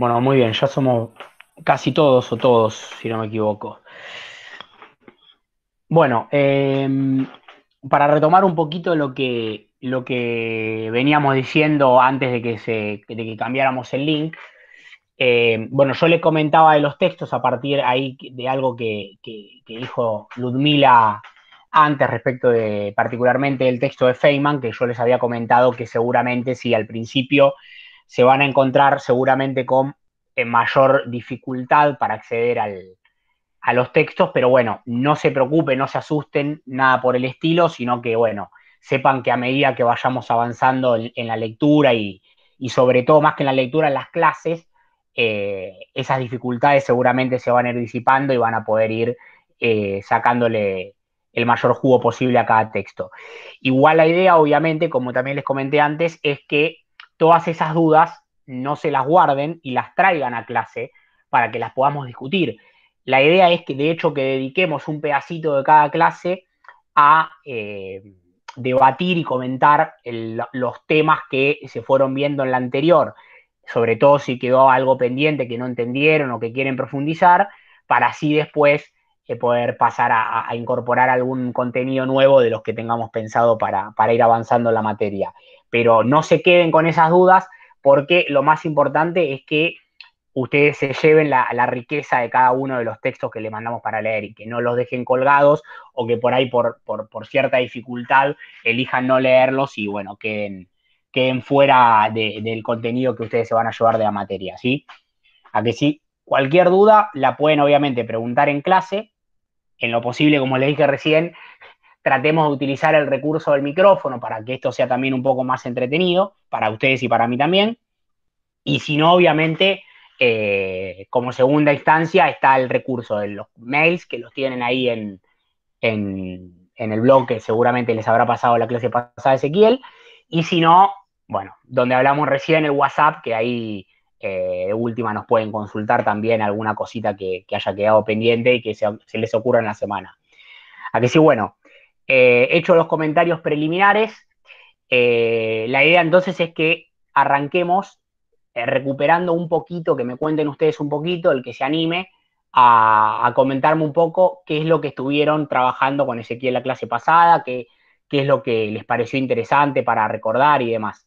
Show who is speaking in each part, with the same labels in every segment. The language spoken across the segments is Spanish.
Speaker 1: Bueno, muy bien, ya somos casi todos o todos, si no me equivoco. Bueno, em, para retomar un poquito lo que, lo que veníamos diciendo antes de que, se, de que cambiáramos el link, eh, bueno, yo le comentaba de los textos a partir ahí de algo que, que, dijo Ludmila antes respecto de particularmente el texto de Feynman, que yo les había comentado que seguramente si al principio se van a encontrar seguramente con eh, mayor dificultad para acceder al, a los textos, pero bueno, no se preocupen, no se asusten, nada por el estilo, sino que bueno, sepan que a medida que vayamos avanzando en, la lectura y, sobre todo más que en la lectura, en las clases, eh, esas dificultades seguramente se van a ir disipando y van a poder ir eh, sacándole el mayor jugo posible a cada texto. Igual la idea, obviamente, como también les comenté antes, es que todas esas dudas no se las guarden y las traigan a clase para que las podamos discutir. La idea es que, de hecho, que dediquemos un pedacito de cada clase a eh, debatir y comentar los temas que se fueron viendo en la anterior, sobre todo si quedó algo pendiente que no entendieron o que quieren profundizar, para así después poder pasar a, incorporar algún contenido nuevo de los que tengamos pensado para, para ir avanzando en la materia. Pero no se queden con esas dudas porque lo más importante es que ustedes se lleven la, riqueza de cada uno de los textos que le mandamos para leer y que no los dejen colgados o que por ahí por, cierta dificultad elijan no leerlos y bueno, queden, queden fuera del contenido que ustedes se van a llevar de la materia, ¿sí? A que sí, cualquier duda la pueden obviamente preguntar en clase, en lo posible, como les dije recién, tratemos de utilizar el recurso del micrófono para que esto sea también un poco más entretenido, para ustedes y para mí también. Y si no, obviamente, eh, como segunda instancia está el recurso de los mails que los tienen ahí en, el blog que seguramente les habrá pasado la clase pasada Ezequiel. Y si no, bueno, donde hablamos recién el WhatsApp, que ahí eh, última nos pueden consultar también alguna cosita que, haya quedado pendiente y que se, les ocurra en la semana. Aquí sí, bueno, eh, hecho los comentarios preliminares, la idea entonces es que arranquemos eh, recuperando un poquito, que me cuenten ustedes un poquito, el que se anime a, comentarme un poco qué es lo que estuvieron trabajando con Ezequiel la clase pasada, qué es lo que les pareció interesante para recordar y demás.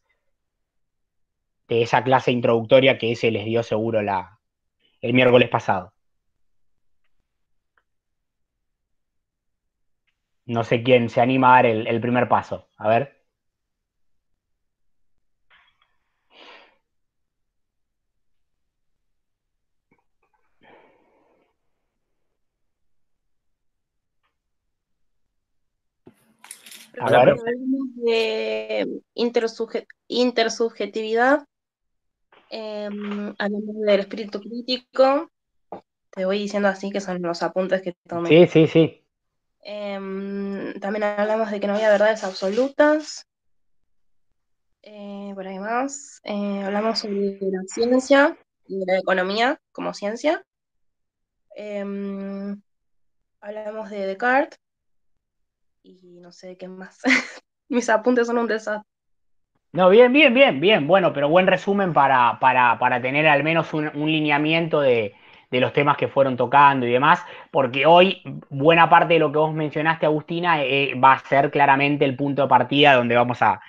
Speaker 1: De esa clase introductoria que ese les dio seguro la, el miércoles pasado. No sé quién se anima a dar el primer paso. A ver.
Speaker 2: Hablamos de intersubjetividad, em, hablamos del espíritu crítico, te voy diciendo así que son los apuntes que tomé.
Speaker 1: Sí, sí, sí.
Speaker 2: Em, también hablamos de que no había verdades absolutas. Eh, por ahí más. Eh, hablamos sobre la ciencia y la economía como ciencia. Em, hablamos de Descartes y no sé qué más. Mis apuntes son un desastre.
Speaker 1: No, bien, bien, bien, bien. Bueno, pero buen resumen para, para, tener al menos un, lineamiento de, los temas que fueron tocando y demás, porque hoy buena parte de lo que vos mencionaste, Agustina, eh, va a ser claramente el punto de partida donde vamos a,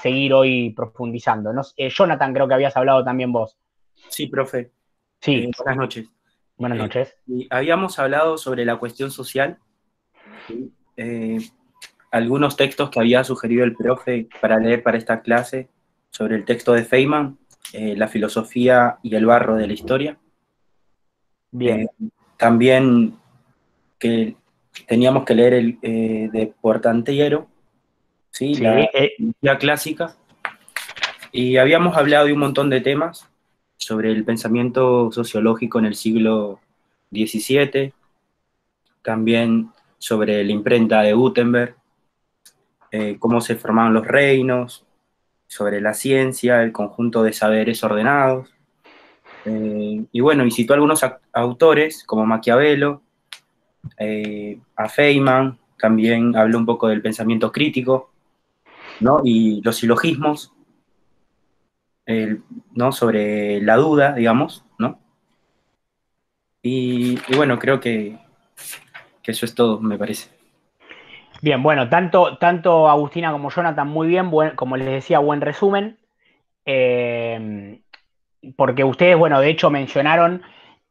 Speaker 1: seguir hoy profundizando. Eh, Jonathan, creo que habías hablado también vos.
Speaker 3: Sí, profe.
Speaker 1: Sí.
Speaker 3: Eh, buenas noches.
Speaker 1: Buenas noches.
Speaker 3: habíamos hablado sobre la cuestión social. Eh, algunos textos que había sugerido el profe para leer para esta clase sobre el texto de Feynman, eh, la filosofía y el barro de la historia.
Speaker 1: Bien. Eh,
Speaker 3: también que teníamos que leer el de Portantiero, ¿sí? La, clásica. Y habíamos hablado de un montón de temas sobre el pensamiento sociológico en el siglo XVII, también sobre la imprenta de Gutenberg, eh, cómo se formaban los reinos, sobre la ciencia, el conjunto de saberes ordenados. Eh, y bueno, visitó algunos autores como Maquiavelo, eh, a Feynman, también habló un poco del pensamiento crítico, ¿no? Y los silogismos. ¿no? sobre la duda, digamos, ¿no? Y, bueno, creo que, eso es todo, me parece.
Speaker 1: Bien, bueno, tanto, tanto Agustina como Jonathan, muy bien, como les decía, buen resumen. Eh, porque ustedes, bueno, de hecho mencionaron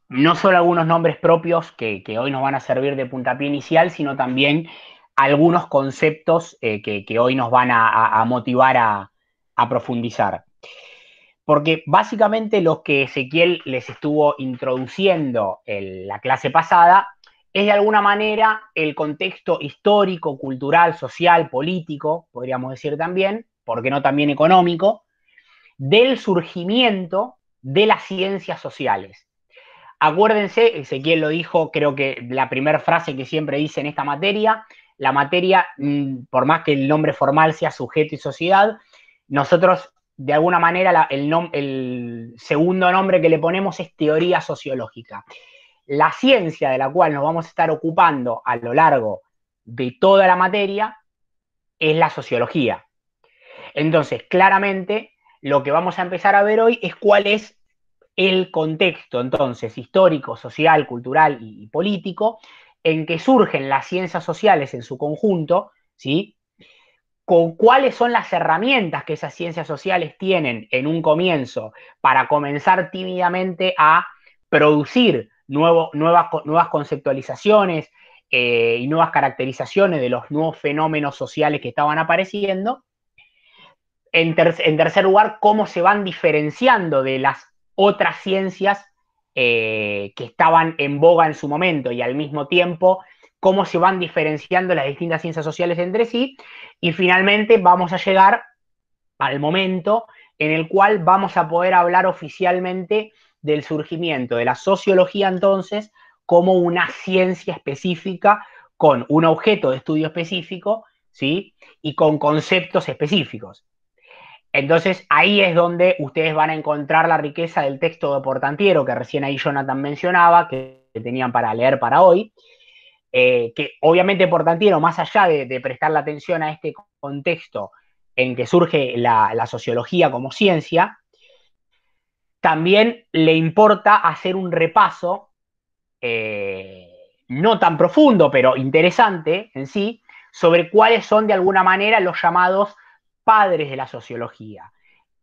Speaker 1: no solo algunos nombres propios que, hoy nos van a servir de puntapié inicial, sino también algunos conceptos eh, que, hoy nos van a, motivar a, profundizar. Porque básicamente lo que Ezequiel les estuvo introduciendo en la clase pasada es de alguna manera el contexto histórico, cultural, social, político, podríamos decir también, porque no también económico, del surgimiento de las ciencias sociales. Acuérdense, Ezequiel lo dijo, creo que la primera frase que siempre dice en esta materia, la materia, mm, por más que el nombre formal sea sujeto y sociedad, nosotros de alguna manera el, el segundo nombre que le ponemos es teoría sociológica. La ciencia de la cual nos vamos a estar ocupando a lo largo de toda la materia es la sociología. Entonces, claramente, lo que vamos a empezar a ver hoy es cuál es el contexto, entonces, histórico, social, cultural y, político, en que surgen las ciencias sociales en su conjunto, ¿sí? Con cuáles son las herramientas que esas ciencias sociales tienen en un comienzo para comenzar tímidamente a producir nuevas, nuevas conceptualizaciones eh, y nuevas caracterizaciones de los nuevos fenómenos sociales que estaban apareciendo. En, tercer lugar, cómo se van diferenciando de las otras ciencias eh, que estaban en boga en su momento y al mismo tiempo cómo se van diferenciando las distintas ciencias sociales entre sí. Y finalmente vamos a llegar al momento en el cual vamos a poder hablar oficialmente del surgimiento de la sociología entonces como una ciencia específica con un objeto de estudio específico, ¿sí? Y con conceptos específicos. Entonces ahí es donde ustedes van a encontrar la riqueza del texto de Portantiero que recién ahí Jonathan mencionaba, que tenían para leer para hoy, eh, que obviamente Portantiero, más allá de, prestar la atención a este contexto en que surge la, sociología como ciencia, también le importa hacer un repaso, eh, no tan profundo, pero interesante en sí, sobre cuáles son de alguna manera los llamados padres de la sociología.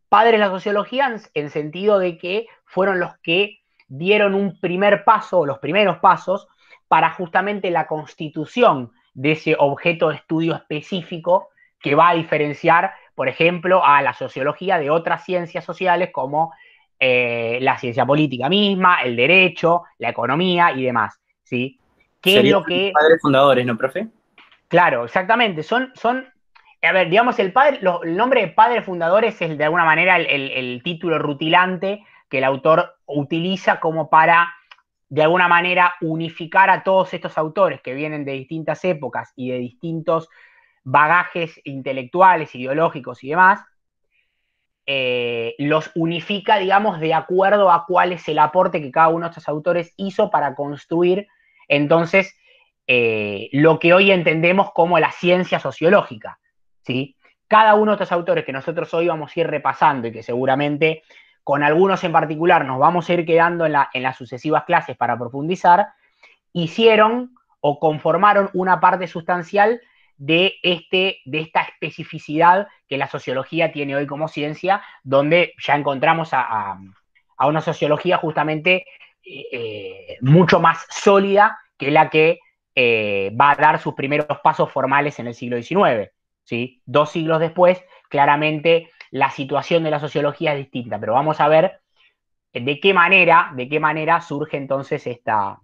Speaker 1: Padres de la sociología en, sentido de que fueron los que dieron un primer paso, los primeros pasos, para justamente la constitución de ese objeto de estudio específico que va a diferenciar, por ejemplo, a la sociología de otras ciencias sociales como eh, la ciencia política misma, el derecho, la economía y demás. ¿sí?
Speaker 3: ¿Qué es lo que... Padres fundadores, ¿no, profe?
Speaker 1: Claro, exactamente. Son, son a ver, digamos, el, padre, el nombre de padre fundadores es de alguna manera el, título rutilante que el autor utiliza como para, de alguna manera, unificar a todos estos autores que vienen de distintas épocas y de distintos bagajes intelectuales, ideológicos y demás, eh, los unifica, digamos, de acuerdo a cuál es el aporte que cada uno de estos autores hizo para construir, entonces, eh, lo que hoy entendemos como la ciencia sociológica. Cada uno de estos autores que nosotros hoy vamos a ir repasando y que seguramente con algunos en particular nos vamos a ir quedando en, las sucesivas clases para profundizar, hicieron o conformaron una parte sustancial de, este, de esta especificidad que la sociología tiene hoy como ciencia, donde ya encontramos a, una sociología justamente eh, eh, mucho más sólida que la que eh, va a dar sus primeros pasos formales en el siglo XIX. Dos siglos después, claramente la situación de la sociología es distinta, pero vamos a ver de qué manera, de qué manera surge entonces esta,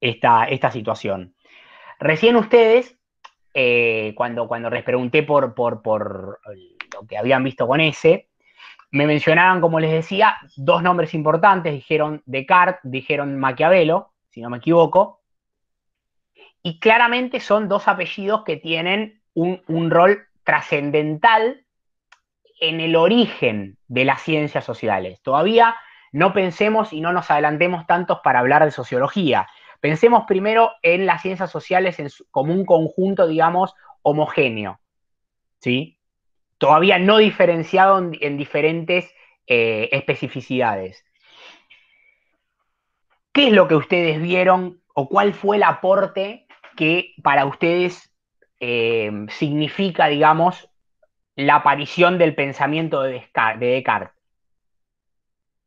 Speaker 1: esta, esta situación. Recién ustedes, eh, cuando, cuando les pregunté por, por, por lo que habían visto con ese, me mencionaban, como les decía, dos nombres importantes, dijeron Descartes, dijeron Maquiavelo, si no me equivoco, y claramente son dos apellidos que tienen un, rol trascendental en el origen de las ciencias sociales. Todavía no pensemos y no nos adelantemos tantos para hablar de sociología. Pensemos primero en las ciencias sociales como un conjunto, digamos, homogéneo. ¿Sí? todavía no diferenciado en, diferentes eh, especificidades. ¿Qué es lo que ustedes vieron o cuál fue el aporte que para ustedes eh, significa, digamos, la aparición del pensamiento de Descartes?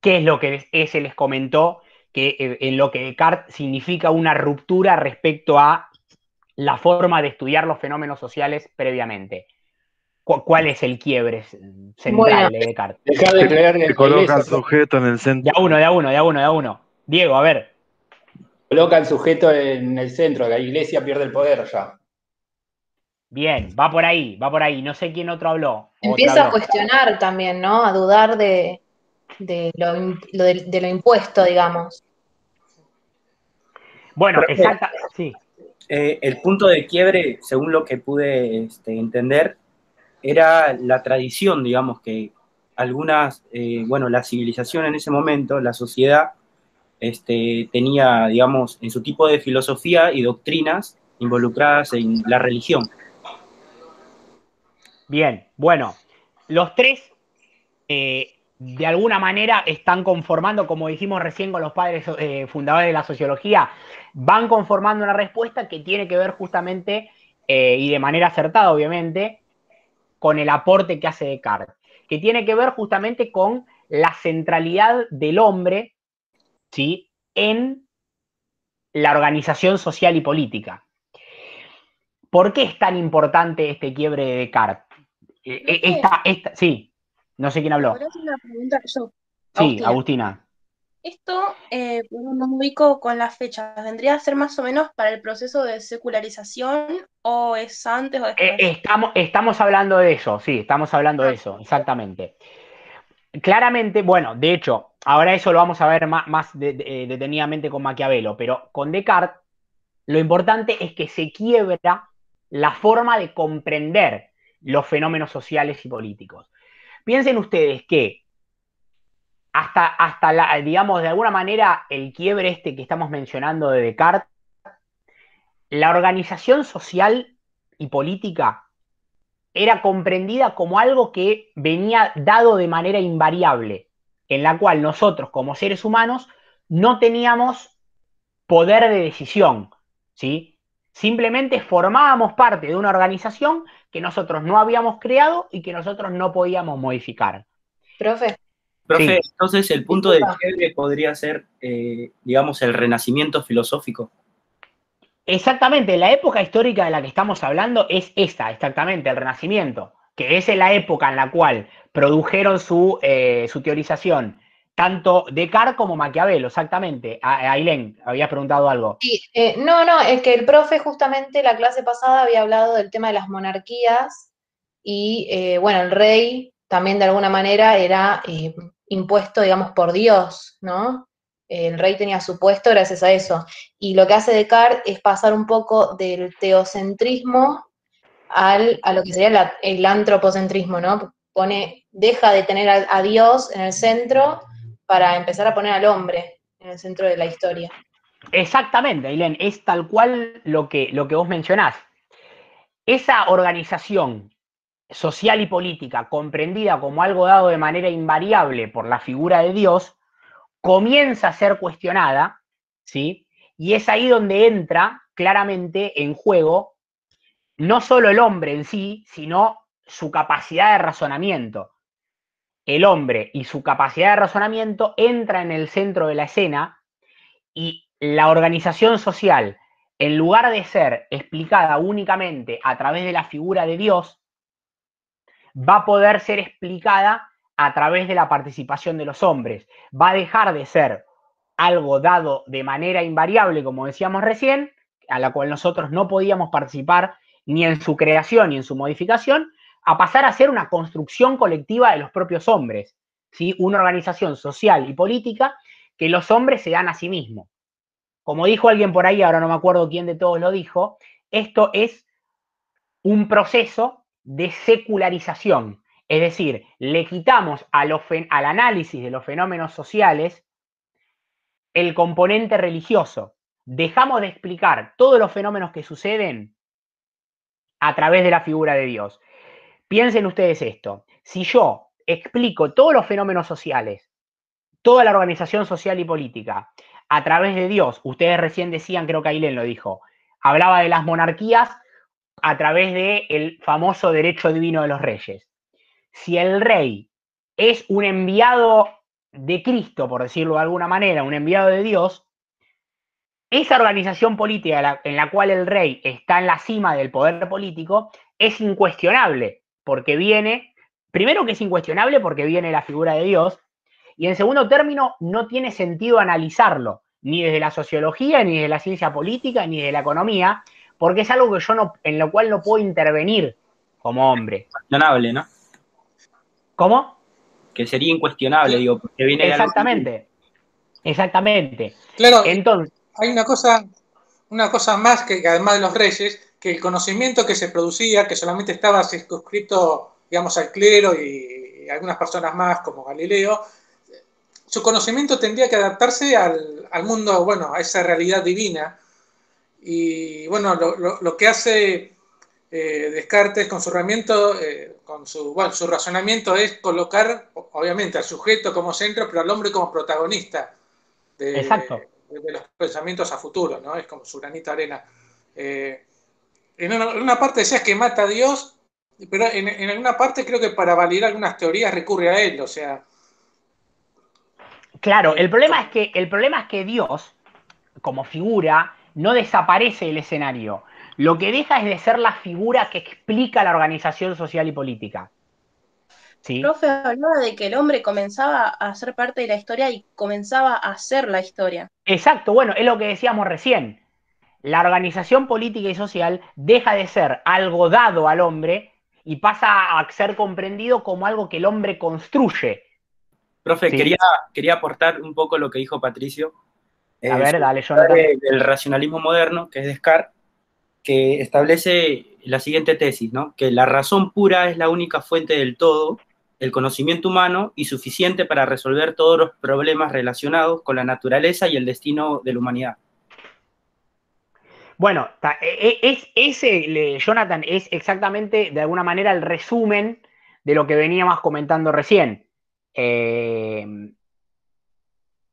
Speaker 1: ¿Qué es lo que ese les comentó? Que eh, en lo que Descartes significa una ruptura respecto a la forma de estudiar los fenómenos sociales previamente. ¿Cuál es el quiebre central de Descartes?
Speaker 4: Dejar de creer en el coloca al sujeto en el centro.
Speaker 1: De a uno, de a uno, de a uno, de a uno. Diego, a ver.
Speaker 4: Coloca al sujeto en el centro, la iglesia pierde el poder ya.
Speaker 1: Bien, va por ahí, va por ahí. No sé quién otro habló.
Speaker 5: Empieza a cuestionar también, ¿no? A dudar de, lo, impuesto, digamos.
Speaker 1: Bueno, exacto, sí.
Speaker 3: Eh, el punto de quiebre, según lo que pude este, entender, era la tradición, digamos, que algunas, eh, bueno, la civilización en ese momento, la sociedad, este, tenía, digamos, en su tipo de filosofía y doctrinas involucradas en la religión.
Speaker 1: Bien, bueno, los tres eh, de alguna manera están conformando, como dijimos recién con los padres eh, fundadores de la sociología, van conformando una respuesta que tiene que ver justamente, y de manera acertada obviamente, con el aporte que hace Descartes, que tiene que ver justamente con la centralidad del hombre ¿sí? en la organización social y política. ¿Por qué es tan importante este quiebre de Descartes? Eh, eh, esta, esta, sí, no sé quién habló.
Speaker 2: una pregunta yo?
Speaker 1: Sí, Agustina.
Speaker 2: Esto, eh, no me ubico con las fechas, ¿vendría a ser más o menos para el proceso de secularización o es antes o después?
Speaker 1: Eh, estamos, estamos hablando de eso, sí, estamos hablando de ah. eso, exactamente. Claramente, bueno, de hecho, ahora eso lo vamos a ver más, más eh, detenidamente con Maquiavelo, pero con Descartes lo importante es que se quiebra la forma de comprender los fenómenos sociales y políticos. Piensen ustedes que hasta, hasta la, digamos, de alguna manera, el quiebre este que estamos mencionando de Descartes, la organización social y política era comprendida como algo que venía dado de manera invariable, en la cual nosotros como seres humanos no teníamos poder de decisión, ¿sí? Simplemente formábamos parte de una organización que nosotros no habíamos creado y que nosotros no podíamos modificar.
Speaker 5: Profe.
Speaker 3: Profe, entonces el punto de quiebre podría ser, eh, digamos, el renacimiento filosófico.
Speaker 1: Exactamente, la época histórica de la que estamos hablando es esta, exactamente, el Renacimiento, que es la época en la cual produjeron su, eh, su teorización tanto Descartes como Maquiavelo, exactamente. Ailén, habías preguntado algo.
Speaker 5: Sí, eh, no, no, es que el profe justamente la clase pasada había hablado del tema de las monarquías y, bueno, el rey también de alguna manera era impuesto, digamos, por Dios, ¿no? El rey tenía su puesto gracias a eso. Y lo que hace Descartes es pasar un poco del teocentrismo al, a lo que sería el antropocentrismo, ¿no? Pone, deja de tener a, Dios en el centro para empezar a poner al hombre en el centro de la historia.
Speaker 1: Exactamente, Ailén, es tal cual lo que, lo que vos mencionás. Esa organización social y política, comprendida como algo dado de manera invariable por la figura de Dios, comienza a ser cuestionada, ¿sí? Y es ahí donde entra claramente en juego no solo el hombre en sí, sino su capacidad de razonamiento. El hombre y su capacidad de razonamiento entra en el centro de la escena y la organización social, en lugar de ser explicada únicamente a través de la figura de Dios, va a poder ser explicada a través de la participación de los hombres. Va a dejar de ser algo dado de manera invariable, como decíamos recién, a la cual nosotros no podíamos participar ni en su creación ni en su modificación, a pasar a ser una construcción colectiva de los propios hombres, ¿sí? una organización social y política que los hombres se dan a sí mismos. Como dijo alguien por ahí, ahora no me acuerdo quién de todos lo dijo, esto es un proceso de secularización. Es decir, le quitamos al análisis de los fenómenos sociales el componente religioso. Dejamos de explicar todos los fenómenos que suceden a través de la figura de Dios. Piensen ustedes esto. Si yo explico todos los fenómenos sociales, toda la organización social y política, a través de Dios, ustedes recién decían, creo que Ailén lo dijo, hablaba de las monarquías a través del famoso derecho divino de los reyes. Si el rey es un enviado de Cristo, por decirlo de alguna manera, un enviado de Dios, esa organización política en la cual el rey está en la cima del poder político es incuestionable, porque viene, primero que es incuestionable porque viene la figura de Dios, y en segundo término no tiene sentido analizarlo, ni desde la sociología, ni desde la ciencia política, ni de la economía, porque es algo que yo no, en lo cual no puedo intervenir como hombre.
Speaker 3: Incuestionable, ¿no?
Speaker 1: ¿Cómo?
Speaker 3: Que sería incuestionable, digo, porque viene
Speaker 1: Exactamente. Exactamente.
Speaker 6: Claro, entonces. Hay una cosa, una cosa más que, además de los reyes, que el conocimiento que se producía, que solamente estaba circunscrito, digamos, al clero y, algunas personas más, como Galileo, su conocimiento tendría que adaptarse al, al, mundo, bueno, a esa realidad divina. Y bueno, lo, lo, que hace eh, Descartes con su herramienta, eh, con su, bueno, su razonamiento es colocar, obviamente, al sujeto como centro, pero al hombre como protagonista de, de, los pensamientos a futuro, ¿no? Es como su granita arena. Eh, en, una, parte decías que mata a Dios, pero en, en alguna parte creo que para validar algunas teorías recurre a él, o sea,
Speaker 1: Claro, el problema, es que, el problema es que Dios, como figura, no desaparece del escenario. Lo que deja es de ser la figura que explica la organización social y política.
Speaker 2: ¿Sí? Profe hablaba de que el hombre comenzaba a ser parte de la historia y comenzaba a hacer la historia.
Speaker 1: Exacto, bueno, es lo que decíamos recién. La organización política y social deja de ser algo dado al hombre y pasa a ser comprendido como algo que el hombre construye
Speaker 3: Profe, quería, quería aportar un poco lo que dijo Patricio.
Speaker 1: A ver, dale,
Speaker 3: El racionalismo moderno, que es Descartes, que establece la siguiente tesis, ¿no? Que la razón pura es la única fuente del todo, el conocimiento humano y suficiente para resolver todos los problemas relacionados con la naturaleza y el destino de la humanidad.
Speaker 1: Bueno, e, e, es, ese, Jonathan, es exactamente de alguna manera el resumen de lo que veníamos comentando recién. Eh,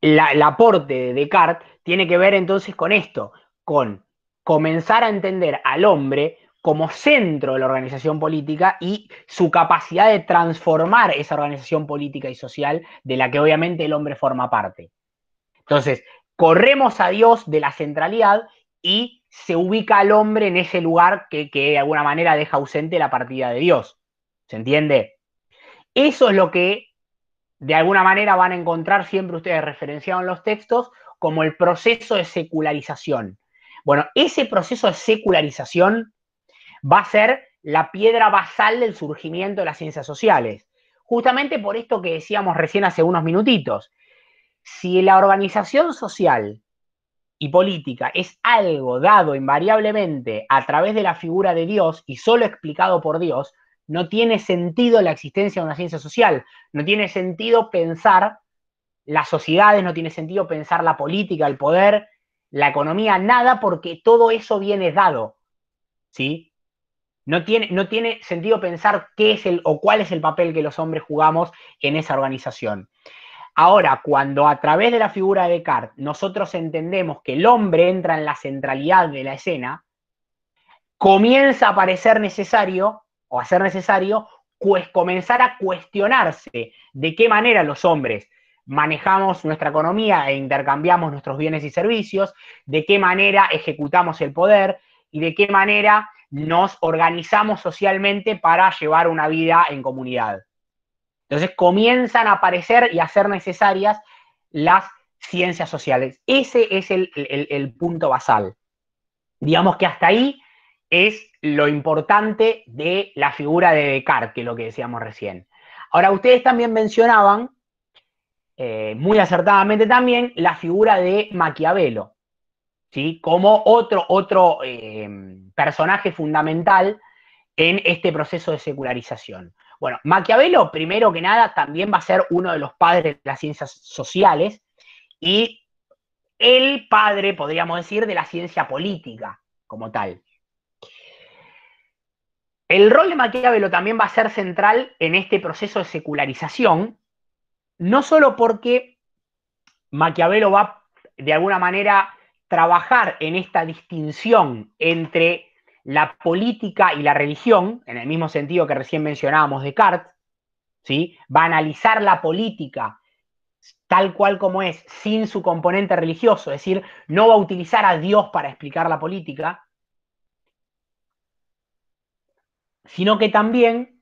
Speaker 1: el aporte de Descartes tiene que ver entonces con esto, con comenzar a entender al hombre como centro de la organización política y su capacidad de transformar esa organización política y social de la que obviamente el hombre forma parte. Entonces, corremos a Dios de la centralidad y se ubica al hombre en ese lugar que, que de alguna manera deja ausente la partida de Dios. ¿Se entiende? Eso es lo que de alguna manera van a encontrar siempre ustedes referenciado en los textos como el proceso de secularización. Bueno, ese proceso de secularización va a ser la piedra basal del surgimiento de las ciencias sociales. Justamente por esto que decíamos recién hace unos minutitos. Si la organización social y política es algo dado invariablemente a través de la figura de Dios y solo explicado por Dios, no tiene sentido la existencia de una ciencia social, no tiene sentido pensar las sociedades, no tiene sentido pensar la política, el poder, la economía, nada, porque todo eso viene dado, ¿sí? No tiene, no tiene sentido pensar qué es el o cuál es el papel que los hombres jugamos en esa organización. Ahora, cuando a través de la figura de Descartes nosotros entendemos que el hombre entra en la centralidad de la escena, comienza a parecer necesario o a ser necesario, pues comenzar a cuestionarse de qué manera los hombres manejamos nuestra economía e intercambiamos nuestros bienes y servicios, de qué manera ejecutamos el poder y de qué manera nos organizamos socialmente para llevar una vida en comunidad. Entonces comienzan a aparecer y a ser necesarias las ciencias sociales. Ese es el, punto basal. Digamos que hasta ahí es lo importante de la figura de Descartes, que es lo que decíamos recién. Ahora, ustedes también mencionaban, eh, muy acertadamente también, la figura de Maquiavelo, ¿sí? como otro, otro eh, personaje fundamental en este proceso de secularización. Bueno, Maquiavelo, primero que nada, también va a ser uno de los padres de las ciencias sociales y el padre, podríamos decir, de la ciencia política como tal. El rol de Maquiavelo también va a ser central en este proceso de secularización, no solo porque Maquiavelo va de alguna manera trabajar en esta distinción entre la política y la religión, en el mismo sentido que recién mencionábamos Descartes, ¿sí? va a analizar la política tal cual como es, sin su componente religioso, es decir, no va a utilizar a Dios para explicar la política, sino que también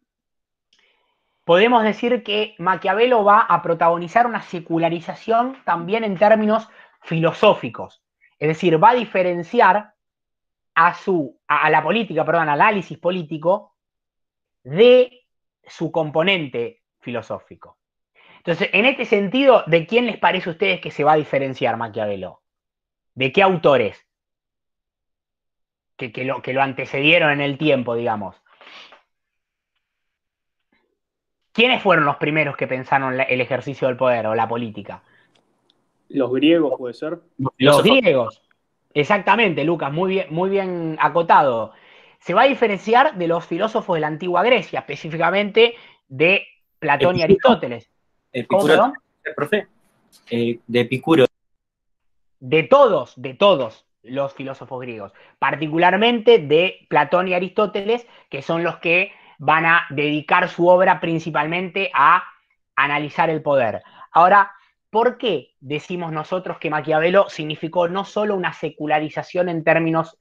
Speaker 1: podemos decir que Maquiavelo va a protagonizar una secularización también en términos filosóficos. Es decir, va a diferenciar a, su, a la política, perdón, análisis político de su componente filosófico. Entonces, en este sentido, ¿de quién les parece a ustedes que se va a diferenciar Maquiavelo? ¿De qué autores? Que, lo, que lo antecedieron en el tiempo, digamos. ¿Quiénes fueron los primeros que pensaron el ejercicio del poder o la política?
Speaker 7: Los griegos, puede ser.
Speaker 1: Los griegos. Exactamente, Lucas, muy bien, muy bien acotado. Se va a diferenciar de los filósofos de la antigua Grecia, específicamente de Platón y Aristóteles.
Speaker 3: Epicuro, profe? Eh, de Epicuro.
Speaker 1: De todos, de todos los filósofos griegos, particularmente de Platón y Aristóteles, que son los que van a dedicar su obra principalmente a analizar el poder. Ahora, ¿por qué decimos nosotros que Maquiavelo significó no solo una secularización en términos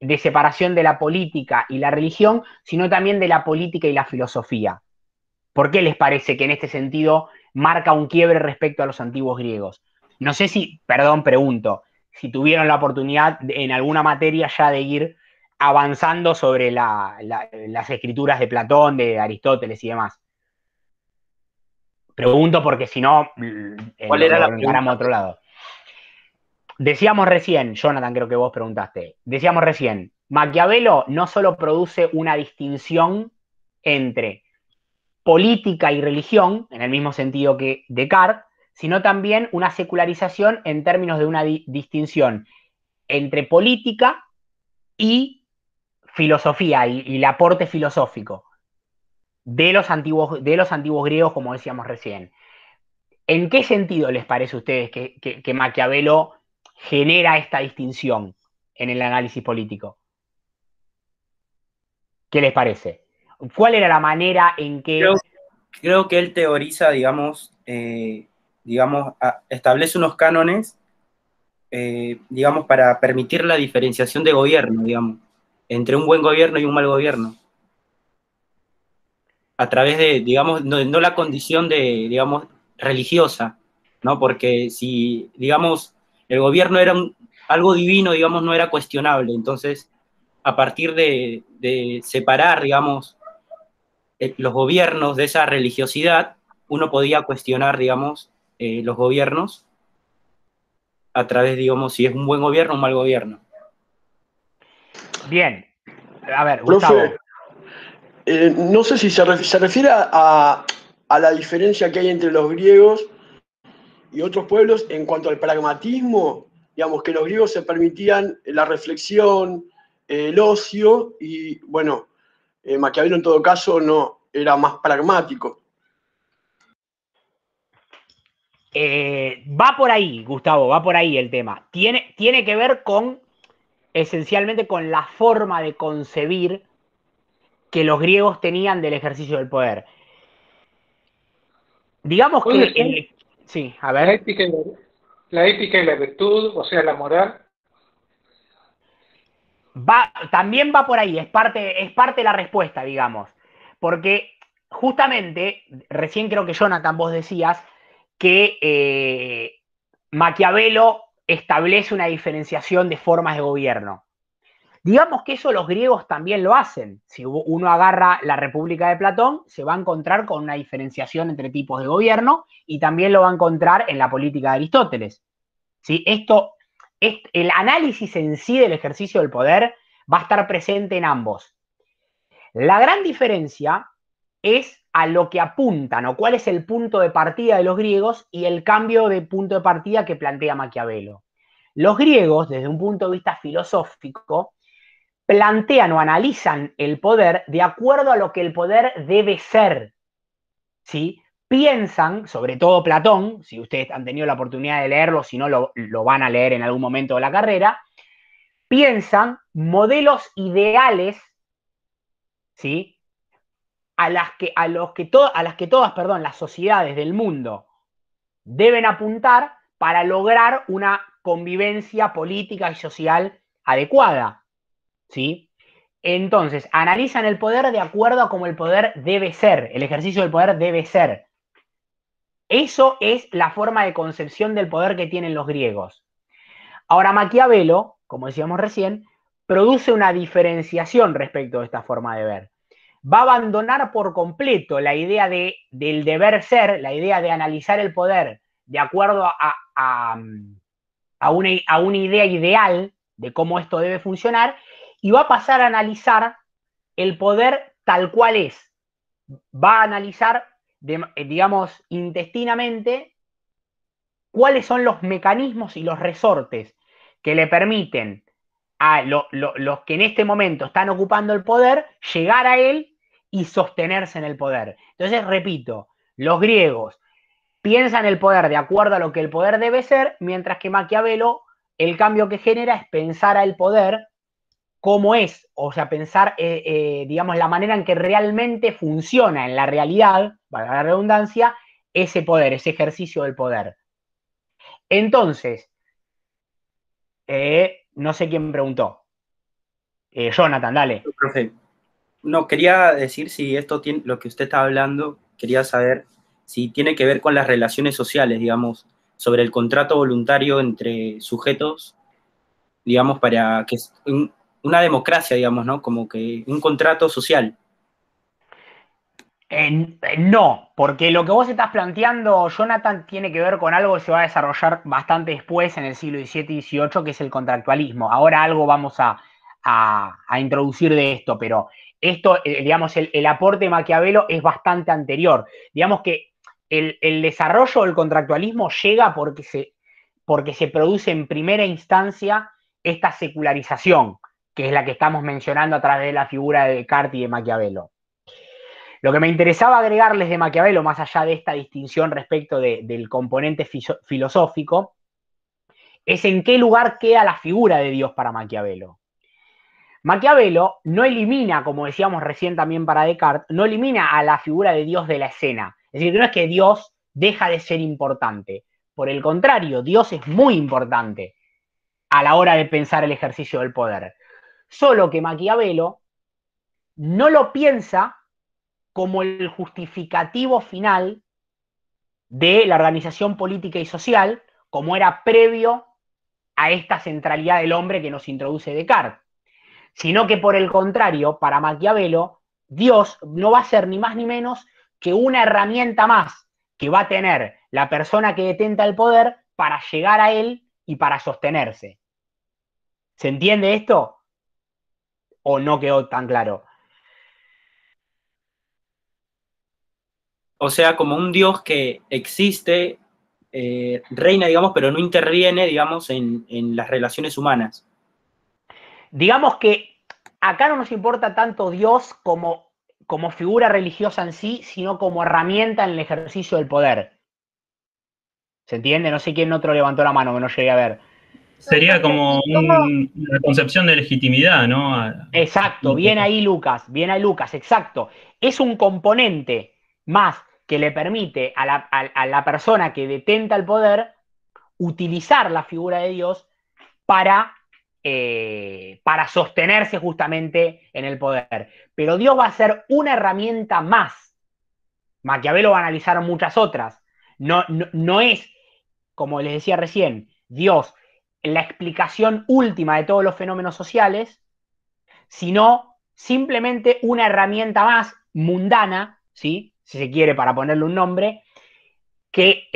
Speaker 1: de separación de la política y la religión, sino también de la política y la filosofía? ¿Por qué les parece que en este sentido marca un quiebre respecto a los antiguos griegos? No sé si, perdón, pregunto, si tuvieron la oportunidad en alguna materia ya de ir avanzando sobre las escrituras de Platón, de Aristóteles y demás. Pregunto porque si no,
Speaker 3: mm, ¿cuál era la
Speaker 1: otro lado. Decíamos recién, Jonathan, creo que vos preguntaste, decíamos recién, Maquiavelo no solo produce una distinción entre política y religión, en el mismo sentido que Descartes, sino también una secularización en términos de una distinción entre política y filosofía y, el aporte filosófico de los, antiguos, de los antiguos griegos, como decíamos recién. ¿En qué sentido les parece a ustedes que, que, Maquiavelo genera esta distinción en el análisis político? ¿Qué les parece? ¿Cuál era la manera en que...
Speaker 3: Creo, que él teoriza, digamos, eh, digamos, establece unos cánones, eh, digamos, para permitir la diferenciación de gobierno, digamos entre un buen gobierno y un mal gobierno. A través de, digamos, no, la condición de, digamos, religiosa, ¿no? Porque si, digamos, el gobierno era algo divino, digamos, no era cuestionable. Entonces, a partir de, separar, digamos, eh, los gobiernos de esa religiosidad, uno podía cuestionar, digamos, eh, los gobiernos a través, digamos, si es un buen gobierno o un mal gobierno.
Speaker 1: Bien. A ver, Gustavo.
Speaker 8: Eh, no sé si se, refiere a, la diferencia que hay entre los griegos y otros pueblos en cuanto al pragmatismo, digamos que los griegos se permitían la reflexión, el ocio, y bueno, eh, Maquiavelo en todo caso no, era más pragmático.
Speaker 1: Eh, va por ahí, Gustavo, va por ahí el tema. Tiene, tiene que ver con esencialmente con la forma de concebir que los griegos tenían del ejercicio del poder. Digamos que... sí, a ver.
Speaker 6: La ética, y la, ética, y la, virtud, o sea, la moral.
Speaker 1: Va, también va por ahí, es parte, es parte de la respuesta, digamos. Porque justamente, recién creo que Jonathan, vos decías que eh, Maquiavelo establece una diferenciación de formas de gobierno. Digamos que eso los griegos también lo hacen. Si uno agarra la República de Platón, se va a encontrar con una diferenciación entre tipos de gobierno y también lo va a encontrar en la política de Aristóteles. ¿Sí? Esto, el análisis en sí del ejercicio del poder va a estar presente en ambos. La gran diferencia es a lo que apuntan o cuál es el punto de partida de los griegos y el cambio de punto de partida que plantea Maquiavelo. Los griegos, desde un punto de vista filosófico, plantean o analizan el poder de acuerdo a lo que el poder debe ser. ¿sí? Piensan, sobre todo Platón, si ustedes han tenido la oportunidad de leerlo, si no lo, lo van a leer en algún momento de la carrera, piensan modelos ideales, ¿sí? A las que, a los que a las que todas, perdón, las sociedades del mundo deben apuntar para lograr una convivencia política y social adecuada, ¿sí? Entonces, analizan el poder de acuerdo a cómo el poder debe ser, el ejercicio del poder debe ser. Eso es la forma de concepción del poder que tienen los griegos. Ahora, Maquiavelo, como decíamos recién, produce una diferenciación respecto de esta forma de ver. Va a abandonar por completo la idea de, del deber ser, la idea de analizar el poder de acuerdo a, a, una, a una idea ideal de cómo esto debe funcionar y va a pasar a analizar el poder tal cual es. Va a analizar, digamos, intestinamente cuáles son los mecanismos y los resortes que le permiten a los que en este momento están ocupando el poder llegar a él y sostenerse en el poder. Entonces, repito, los griegos piensan el poder de acuerdo a lo que el poder debe ser, mientras que Maquiavelo el cambio que genera es pensar al poder como es, o sea, pensar, eh, eh, digamos, la manera en que realmente funciona en la realidad, para la redundancia, ese poder, ese ejercicio del poder. Entonces, eh, no sé quién preguntó. Jonathan, dale.
Speaker 3: No, quería decir si esto tiene, lo que usted está hablando, quería saber si tiene que ver con las relaciones sociales, digamos, sobre el contrato voluntario entre sujetos, digamos, para que una democracia, digamos, ¿no? Como que un contrato social.
Speaker 1: no, porque lo que vos estás planteando, Jonathan, tiene que ver con algo que se va a desarrollar bastante después, en el siglo XVII y XVIII, que es el contractualismo. Ahora algo vamos a, introducir de esto, pero esto, eh, digamos, el, el, aporte de Maquiavelo es bastante anterior. Digamos que el, desarrollo del contractualismo llega porque se, porque se produce en primera instancia esta secularización, que es la que estamos mencionando a través de la figura de Descartes y de Maquiavelo. Lo que me interesaba agregarles de Maquiavelo, más allá de esta distinción respecto del componente filosófico, es en qué lugar queda la figura de Dios para Maquiavelo. Maquiavelo no elimina, como decíamos recién también para Descartes, no elimina a la figura de Dios de la escena, es decir, no es que Dios deja de ser importante. Por el contrario, Dios es muy importante a la hora de pensar el ejercicio del poder. Solo que Maquiavelo no lo piensa como el justificativo final de la organización política y social, como era previo a esta centralidad del hombre que nos introduce Descartes, sino que por el contrario, para Maquiavelo, Dios no va a ser ni más ni menos que una herramienta más que va a tener la persona que detenta el poder para llegar a él y para sostenerse. ¿Se entiende esto? ¿O no quedó tan claro?
Speaker 3: O sea, como un Dios que existe, eh, reina, digamos, pero no interviene, digamos, en, en las relaciones humanas.
Speaker 1: Digamos que acá no nos importa tanto Dios como como figura religiosa en sí, sino como herramienta en el ejercicio del poder. ¿Se entiende? No sé quién otro levantó la mano, que no llegué a ver.
Speaker 9: Sería como una concepción de legitimidad, ¿no?
Speaker 1: Exacto, bien ahí Lucas, bien ahí Lucas, exacto. Es un componente más que le permite a la, a la persona que detenta el poder utilizar la figura de Dios para eh, para sostenerse justamente en el poder. Pero Dios va a ser una herramienta más. Maquiavelo va a analizar muchas otras. No, no, es, como les decía recién, Dios la explicación última de todos los fenómenos sociales, sino simplemente una herramienta más mundana, ¿sí? si se quiere, para ponerle un nombre, que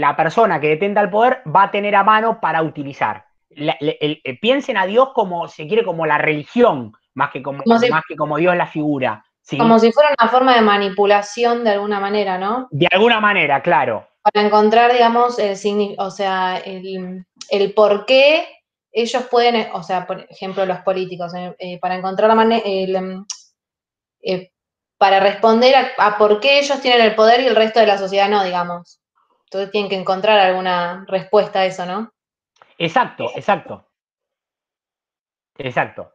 Speaker 1: la persona que detenta el poder va a tener a mano para utilizar. Eh, piensen a Dios como, se quiere, como la religión, más que como, más que como Dios la figura.
Speaker 5: Como si fuera una forma de manipulación de alguna manera, ¿no?
Speaker 1: De alguna manera, claro.
Speaker 5: Para encontrar, digamos, el, o sea, el, el por qué ellos pueden, o sea, por ejemplo, los políticos, eh, para encontrar la manera, em, para responder a, por qué ellos tienen el poder y el resto de la sociedad no, digamos. Entonces tienen que encontrar alguna respuesta a eso, ¿no?
Speaker 1: Exacto, exacto. Exacto.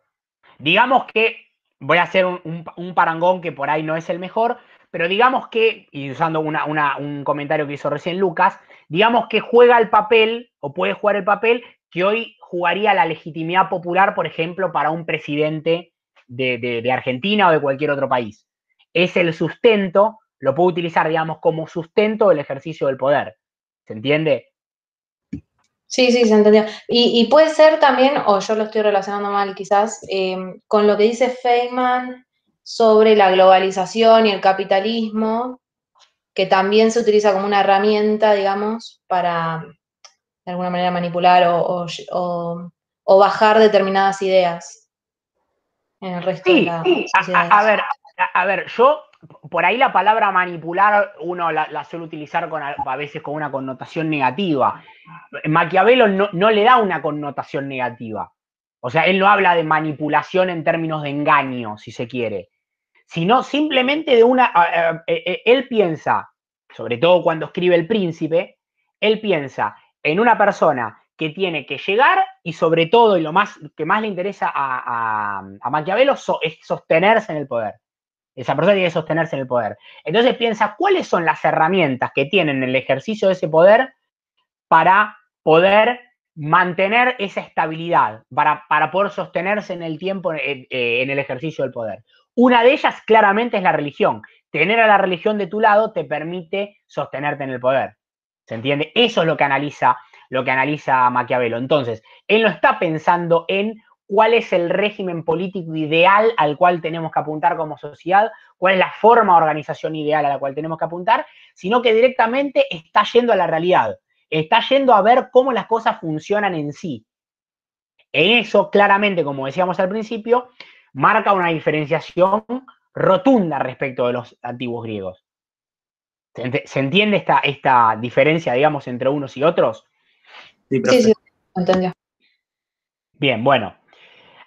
Speaker 1: Digamos que, voy a hacer un, parangón que por ahí no es el mejor, pero digamos que, y usando un comentario que hizo recién Lucas, digamos que juega el papel, o puede jugar el papel, que hoy jugaría la legitimidad popular, por ejemplo, para un presidente de, Argentina o de cualquier otro país. Es el sustento, lo puedo utilizar, digamos, como sustento del ejercicio del poder. ¿Se entiende?
Speaker 5: Sí, sí, se entendió. Y, puede ser también, o yo lo estoy relacionando mal quizás, em, con lo que dice Feynman sobre la globalización y el capitalismo, que también se utiliza como una herramienta, digamos, para de alguna manera manipular o, bajar determinadas ideas en el resto de la
Speaker 1: A, ver, a, ver, yo por ahí la palabra manipular uno la, suele utilizar con, a veces con una connotación negativa. Maquiavelo no, no, le da una connotación negativa. O sea, él no habla de manipulación en términos de engaño, si se quiere, sino simplemente de una... Eh, eh, él piensa, sobre todo cuando escribe El Príncipe, él piensa en una persona que tiene que llegar y sobre todo, y lo más que más le interesa a, Maquiavelo es sostenerse en el poder. Esa persona tiene que sostenerse en el poder. Entonces piensa cuáles son las herramientas que tienen en el ejercicio de ese poder para poder mantener esa estabilidad, para, para poder sostenerse en el tiempo eh, en, el ejercicio del poder. Una de ellas claramente es la religión. Tener a la religión de tu lado te permite sostenerte en el poder. ¿Se entiende? Eso es lo que analiza, lo que analiza Maquiavelo. Entonces, él no está pensando en cuál es el régimen político ideal al cual tenemos que apuntar como sociedad, cuál es la forma de organización ideal a la cual tenemos que apuntar, sino que directamente está yendo a la realidad, está yendo a ver cómo las cosas funcionan en sí. En eso, claramente, como decíamos al principio, marca una diferenciación rotunda respecto de los antiguos griegos. ¿Se entiende esta, esta diferencia, digamos, entre unos y otros?
Speaker 5: Sí, sí, sí, entendió.
Speaker 1: Bien, bueno,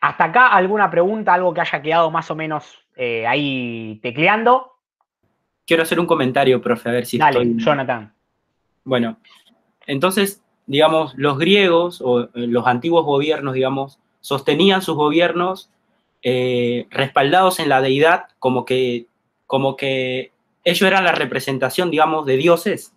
Speaker 1: hasta acá, ¿alguna pregunta, algo que haya quedado más o menos eh, ahí tecleando?
Speaker 3: Quiero hacer un comentario, profe, a ver si.
Speaker 1: Dale, Jonathan.
Speaker 3: Bueno, entonces, digamos, los griegos o eh, los antiguos gobiernos, digamos, sostenían sus gobiernos eh, respaldados en la deidad, como que, como que ellos eran la representación, digamos, de dioses.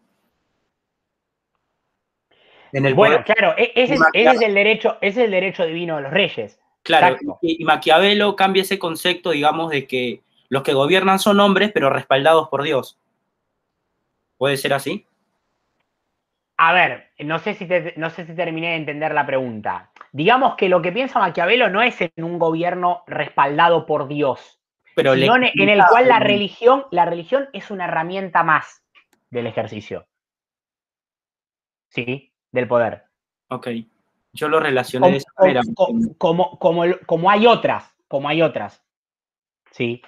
Speaker 1: En el bueno, claro, e-, ese, es, el derecho, ese es el derecho divino de los reyes.
Speaker 3: Claro, y, Maquiavelo cambia ese concepto, digamos, de que los que gobiernan son hombres, pero respaldados por Dios. ¿Puede ser así?
Speaker 1: A ver, no sé, si no sé si terminé de entender la pregunta. Digamos que lo que piensa Maquiavelo no es en un gobierno respaldado por Dios, pero sino en el cual la religión, la religión es una herramienta más del ejercicio. ¿Sí? Del poder.
Speaker 3: Ok. Yo lo relacioné como, de esa manera.
Speaker 1: Como, como, hay otras, como hay otras. ¿Sí?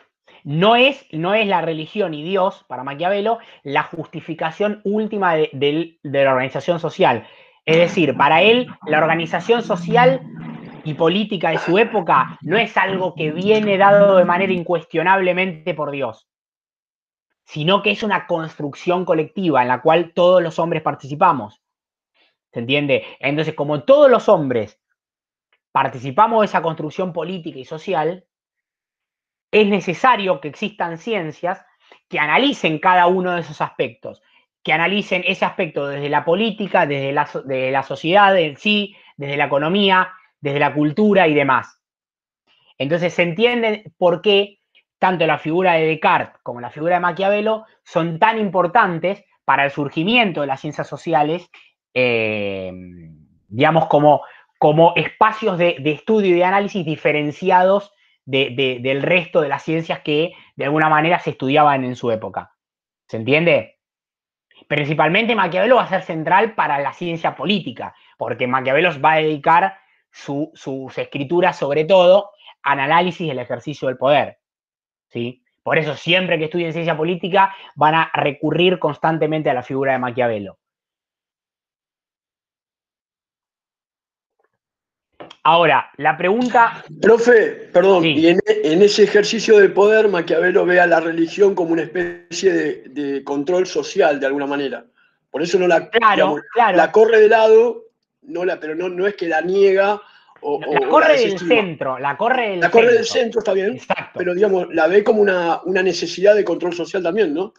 Speaker 1: No es, no es la religión y Dios, para Maquiavelo, la justificación última de, la organización social. Es decir, para él, la organización social y política de su época no es algo que viene dado de manera incuestionablemente por Dios, sino que es una construcción colectiva en la cual todos los hombres participamos. ¿Se entiende? Entonces, como todos los hombres participamos de esa construcción política y social, es necesario que existan ciencias que analicen cada uno de esos aspectos, que analicen ese aspecto desde la política, desde la, sociedad en sí, desde la economía, desde la cultura y demás. Entonces se entiende por qué tanto la figura de Descartes como la figura de Maquiavelo son tan importantes para el surgimiento de las ciencias sociales Em, digamos, como, como espacios de, estudio y de análisis diferenciados del resto de las ciencias que de alguna manera se estudiaban en su época. ¿Se entiende? Principalmente Maquiavelo va a ser central para la ciencia política, porque Maquiavelo va a dedicar sus escrituras sobre todo al análisis del ejercicio del poder. ¿sí? Por eso siempre que estudien ciencia política van a recurrir constantemente a la figura de Maquiavelo. Ahora, la pregunta.
Speaker 8: Profe, perdón, y en, ese ejercicio de poder, Maquiavelo ve a la religión como una especie de, control social, de alguna manera. Por eso no la,
Speaker 1: claro,
Speaker 8: la corre de lado, no la, pero no, no es que la niega. O,
Speaker 1: la corre del centro, la corre del
Speaker 8: La corre del centro, está bien.
Speaker 1: Exacto.
Speaker 8: Pero digamos, la ve como una, una necesidad de control social también, ¿no?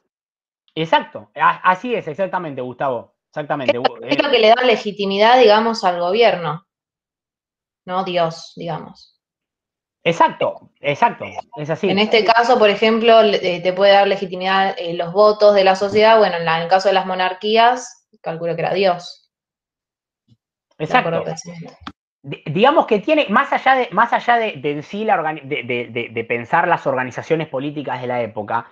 Speaker 1: Exacto, así es, exactamente, Gustavo. Exactamente.
Speaker 5: Es lo que le da legitimidad, digamos, al gobierno. No Dios, digamos.
Speaker 1: Exacto, exacto, es así.
Speaker 5: En este caso, por ejemplo, eh, te puede dar legitimidad eh, los votos de la sociedad. Bueno, en, el caso de las monarquías, calculo que era Dios.
Speaker 1: Exacto. digamos que tiene, más allá de, más allá de, en sí de, pensar las organizaciones políticas de la época,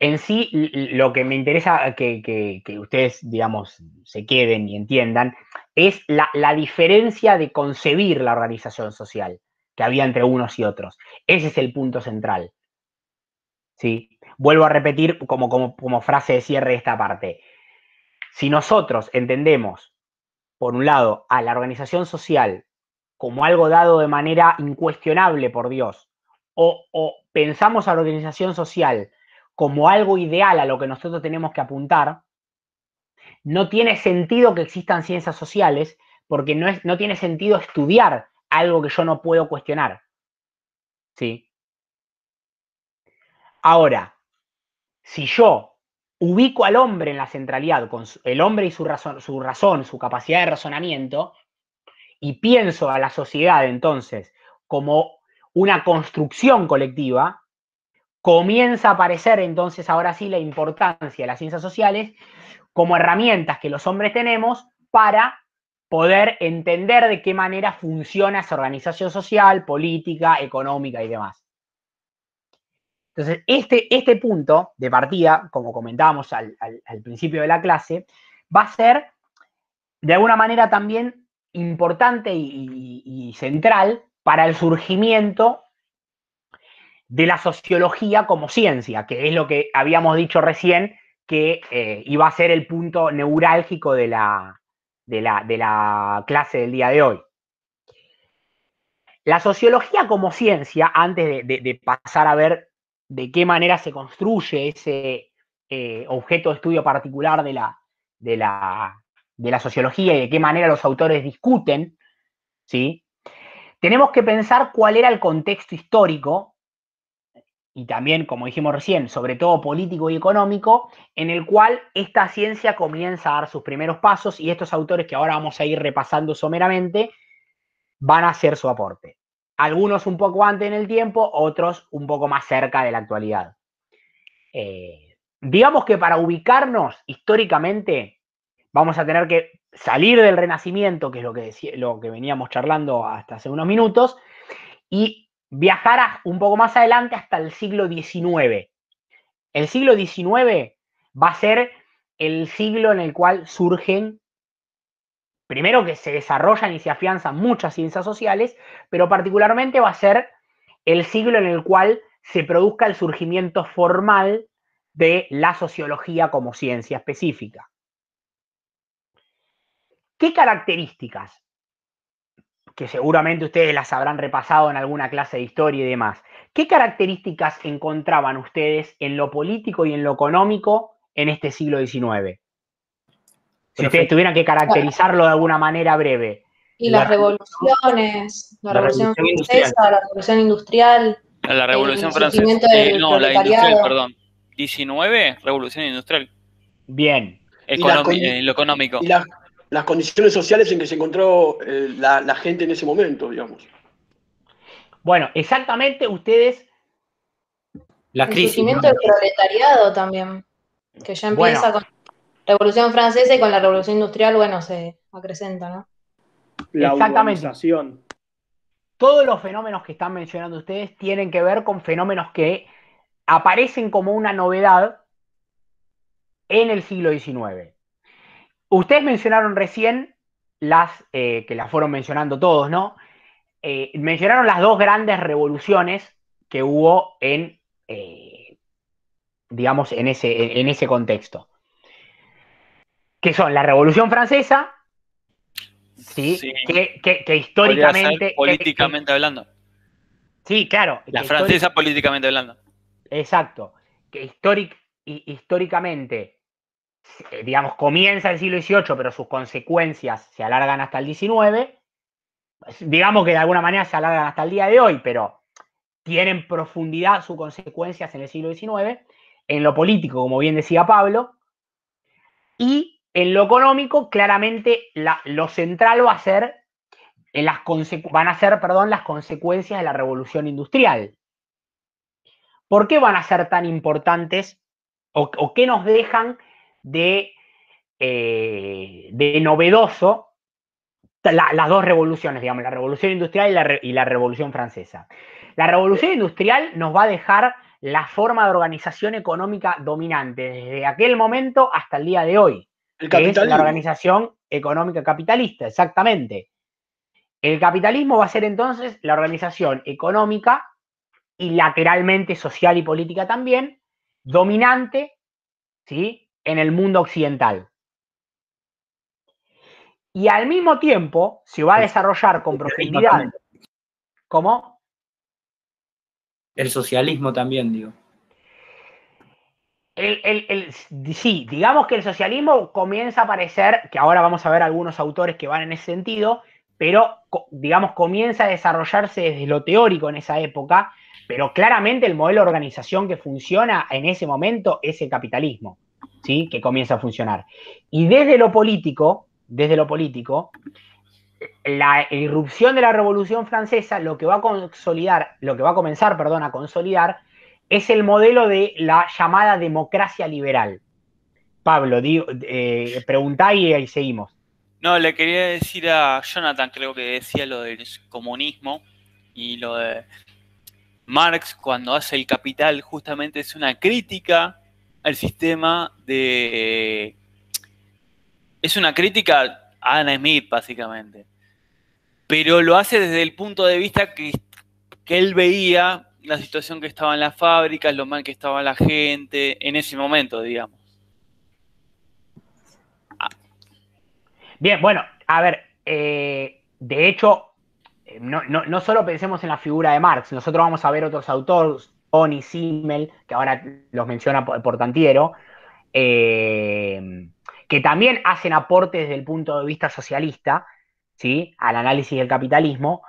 Speaker 1: en sí, lo que me interesa que, ustedes, digamos, se queden y entiendan, es la, diferencia de concebir la organización social que había entre unos y otros. Ese es el punto central. ¿Sí? Vuelvo a repetir como, como, como frase de cierre de esta parte. Si nosotros entendemos, por un lado, a la organización social como algo dado de manera incuestionable por Dios, o, o pensamos a la organización social como algo ideal a lo que nosotros tenemos que apuntar, no tiene sentido que existan ciencias sociales porque no, es, no tiene sentido estudiar algo que yo no puedo cuestionar. ¿Sí? Ahora, si yo ubico al hombre en la centralidad, con el hombre y su razón, su razón, su capacidad de razonamiento, y pienso a la sociedad entonces como una construcción colectiva, comienza a aparecer entonces ahora sí la importancia de las ciencias sociales como herramientas que los hombres tenemos para poder entender de qué manera funciona esa organización social, política, económica y demás. Entonces, este, este punto de partida, como comentábamos al, principio de la clase, va a ser de alguna manera también importante y central para el surgimiento de la sociología como ciencia, que es lo que habíamos dicho recién, que eh, iba a ser el punto neurálgico de la, de, la, clase del día de hoy. La sociología como ciencia, antes de, pasar a ver de qué manera se construye ese eh, objeto de estudio particular de la, de, la, de la sociología y de qué manera los autores discuten, ¿sí? tenemos que pensar cuál era el contexto histórico y también, como dijimos recién, sobre todo político y económico, en el cual esta ciencia comienza a dar sus primeros pasos y estos autores que ahora vamos a ir repasando someramente van a hacer su aporte. Algunos un poco antes en el tiempo, otros un poco más cerca de la actualidad. Eh, digamos que para ubicarnos históricamente vamos a tener que salir del Renacimiento, que es lo que, lo que veníamos charlando hasta hace unos minutos, y viajar un poco más adelante hasta el siglo XIX. El siglo XIX va a ser el siglo en el cual surgen, primero que se desarrollan y se afianzan muchas ciencias sociales, pero particularmente va a ser el siglo en el cual se produzca el surgimiento formal de la sociología como ciencia específica. ¿Qué características que seguramente ustedes las habrán repasado en alguna clase de historia y demás. ¿Qué características encontraban ustedes en lo político y en lo económico en este siglo XIX? Si ustedes tuvieran que caracterizarlo de alguna manera breve.
Speaker 5: Y las revoluciones, la, revolución, francesa, la revolución industrial.
Speaker 10: La revolución francesa. Eh, no, la industrial, perdón. 19, revolución industrial.
Speaker 1: Bien.
Speaker 10: en lo económico
Speaker 8: las condiciones sociales en que se encontró eh, la, gente en ese momento, digamos.
Speaker 1: Bueno, exactamente ustedes...
Speaker 5: La el surgimiento del proletariado también, que ya empieza con la Revolución Francesa y con la Revolución Industrial, bueno, se acrecenta, ¿no?
Speaker 1: La Exactamente. Todos los fenómenos que están mencionando ustedes tienen que ver con fenómenos que aparecen como una novedad en el siglo XIX. Ustedes mencionaron recién las, eh, que las fueron mencionando todos, ¿no? Eh, mencionaron las dos grandes revoluciones que hubo en, eh, digamos, en ese, en ese contexto. Que son la Revolución Francesa ¿sí? Que, históricamente...
Speaker 10: políticamente hablando.
Speaker 1: Sí, claro.
Speaker 10: La francesa políticamente hablando.
Speaker 1: Exacto. Que históricamente, eh, digamos, comienza el siglo XVIII, pero sus consecuencias se alargan hasta el XIX. Digamos que de alguna manera se alargan hasta el día de hoy, pero tienen profundidad sus consecuencias en el siglo XIX. En lo político, como bien decía Pablo, y en lo económico, claramente lo central va a ser las van a ser, perdón, las consecuencias de la revolución industrial. ¿Por qué van a ser tan importantes o, qué nos dejan de, eh, de novedoso las dos revoluciones, digamos, la revolución industrial y la, y la revolución francesa? La revolución industrial nos va a dejar la forma de organización económica dominante desde aquel momento hasta el día de hoy. El que es la organización económica capitalista, exactamente. El capitalismo va a ser entonces la organización económica y lateralmente social y política también, dominante ¿sí? En el mundo occidental. Y al mismo tiempo se va a desarrollar con profundidad. ¿Cómo?
Speaker 3: El socialismo también, digo.
Speaker 1: sí, digamos que el socialismo comienza a aparecer, que ahora vamos a ver algunos autores que van en ese sentido, pero digamos comienza a desarrollarse desde lo teórico en esa época, pero claramente el modelo de organización que funciona en ese momento es el capitalismo, ¿sí? Que comienza a funcionar. Y desde lo político, desde lo político, la irrupción de la Revolución Francesa lo que va a consolidar, lo que va a comenzar, perdón, a consolidar es el modelo de la llamada democracia liberal. Pablo, digo, eh, preguntá y ahí seguimos.
Speaker 10: No, le quería decir a Jonathan, creo que decía lo del comunismo y lo de Marx cuando hace el capital justamente es una crítica al sistema de... Es una crítica a Anna Smith, básicamente. Pero lo hace desde el punto de vista que, que él veía la situación que estaba en las fábricas, lo mal que estaba la gente, en ese momento, digamos.
Speaker 1: Bien, bueno, a ver, eh, de hecho, eh, no, solo pensemos en la figura de Marx, nosotros vamos a ver otros autores, Tony Simmel, que ahora los menciona por, Tantiero, eh, que también hacen aportes desde el punto de vista socialista, ¿sí? al análisis del capitalismo,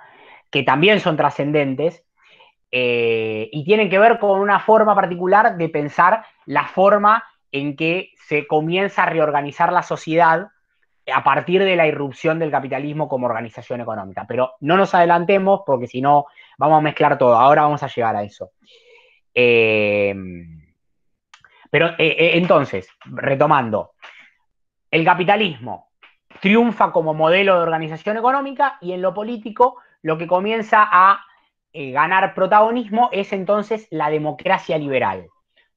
Speaker 1: que también son trascendentes y tienen que ver con una forma particular de pensar la forma en que se comienza a reorganizar la sociedad a partir de la irrupción del capitalismo como organización económica. Pero no nos adelantemos porque si no vamos a mezclar todo. Ahora vamos a llegar a eso. Eh, pero eh, eh, entonces, retomando, el capitalismo triunfa como modelo de organización económica y en lo político lo que comienza a ganar protagonismo es entonces la democracia liberal.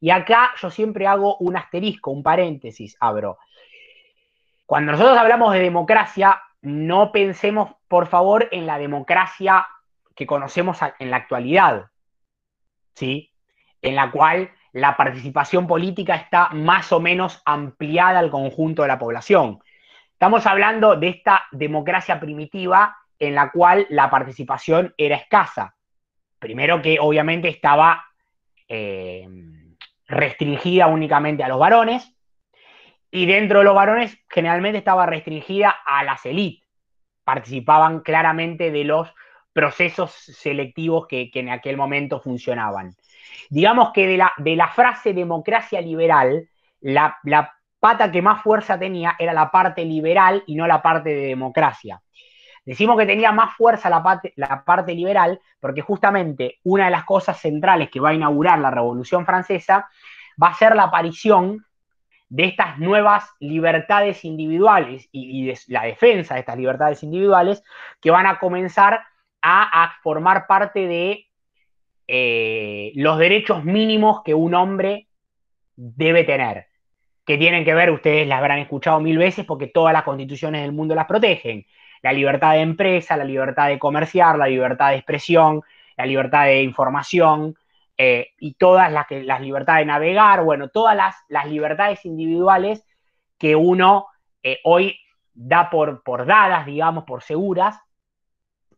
Speaker 1: Y acá yo siempre hago un asterisco, un paréntesis, abro. Cuando nosotros hablamos de democracia, no pensemos, por favor, en la democracia que conocemos en la actualidad, ¿sí? En la cual la participación política está más o menos ampliada al conjunto de la población. Estamos hablando de esta democracia primitiva en la cual la participación era escasa. Primero que obviamente estaba eh, restringida únicamente a los varones, y dentro de los varones generalmente estaba restringida a las élites. Participaban claramente de los procesos selectivos que, en aquel momento funcionaban. Digamos que de la, de la frase democracia liberal, la, pata que más fuerza tenía era la parte liberal y no la parte de democracia. Decimos que tenía más fuerza la parte, la parte, liberal porque justamente una de las cosas centrales que va a inaugurar la Revolución Francesa va a ser la aparición de estas nuevas libertades individuales y, la defensa de estas libertades individuales que van a comenzar a, formar parte de eh, los derechos mínimos que un hombre debe tener, que tienen que ver, ustedes las habrán escuchado mil veces porque todas las constituciones del mundo las protegen. La libertad de empresa, la libertad de comerciar, la libertad de expresión, la libertad de información, eh, y todas las, las libertades de navegar, bueno, todas las, las libertades individuales que uno eh, hoy da por, por dadas, digamos, por seguras,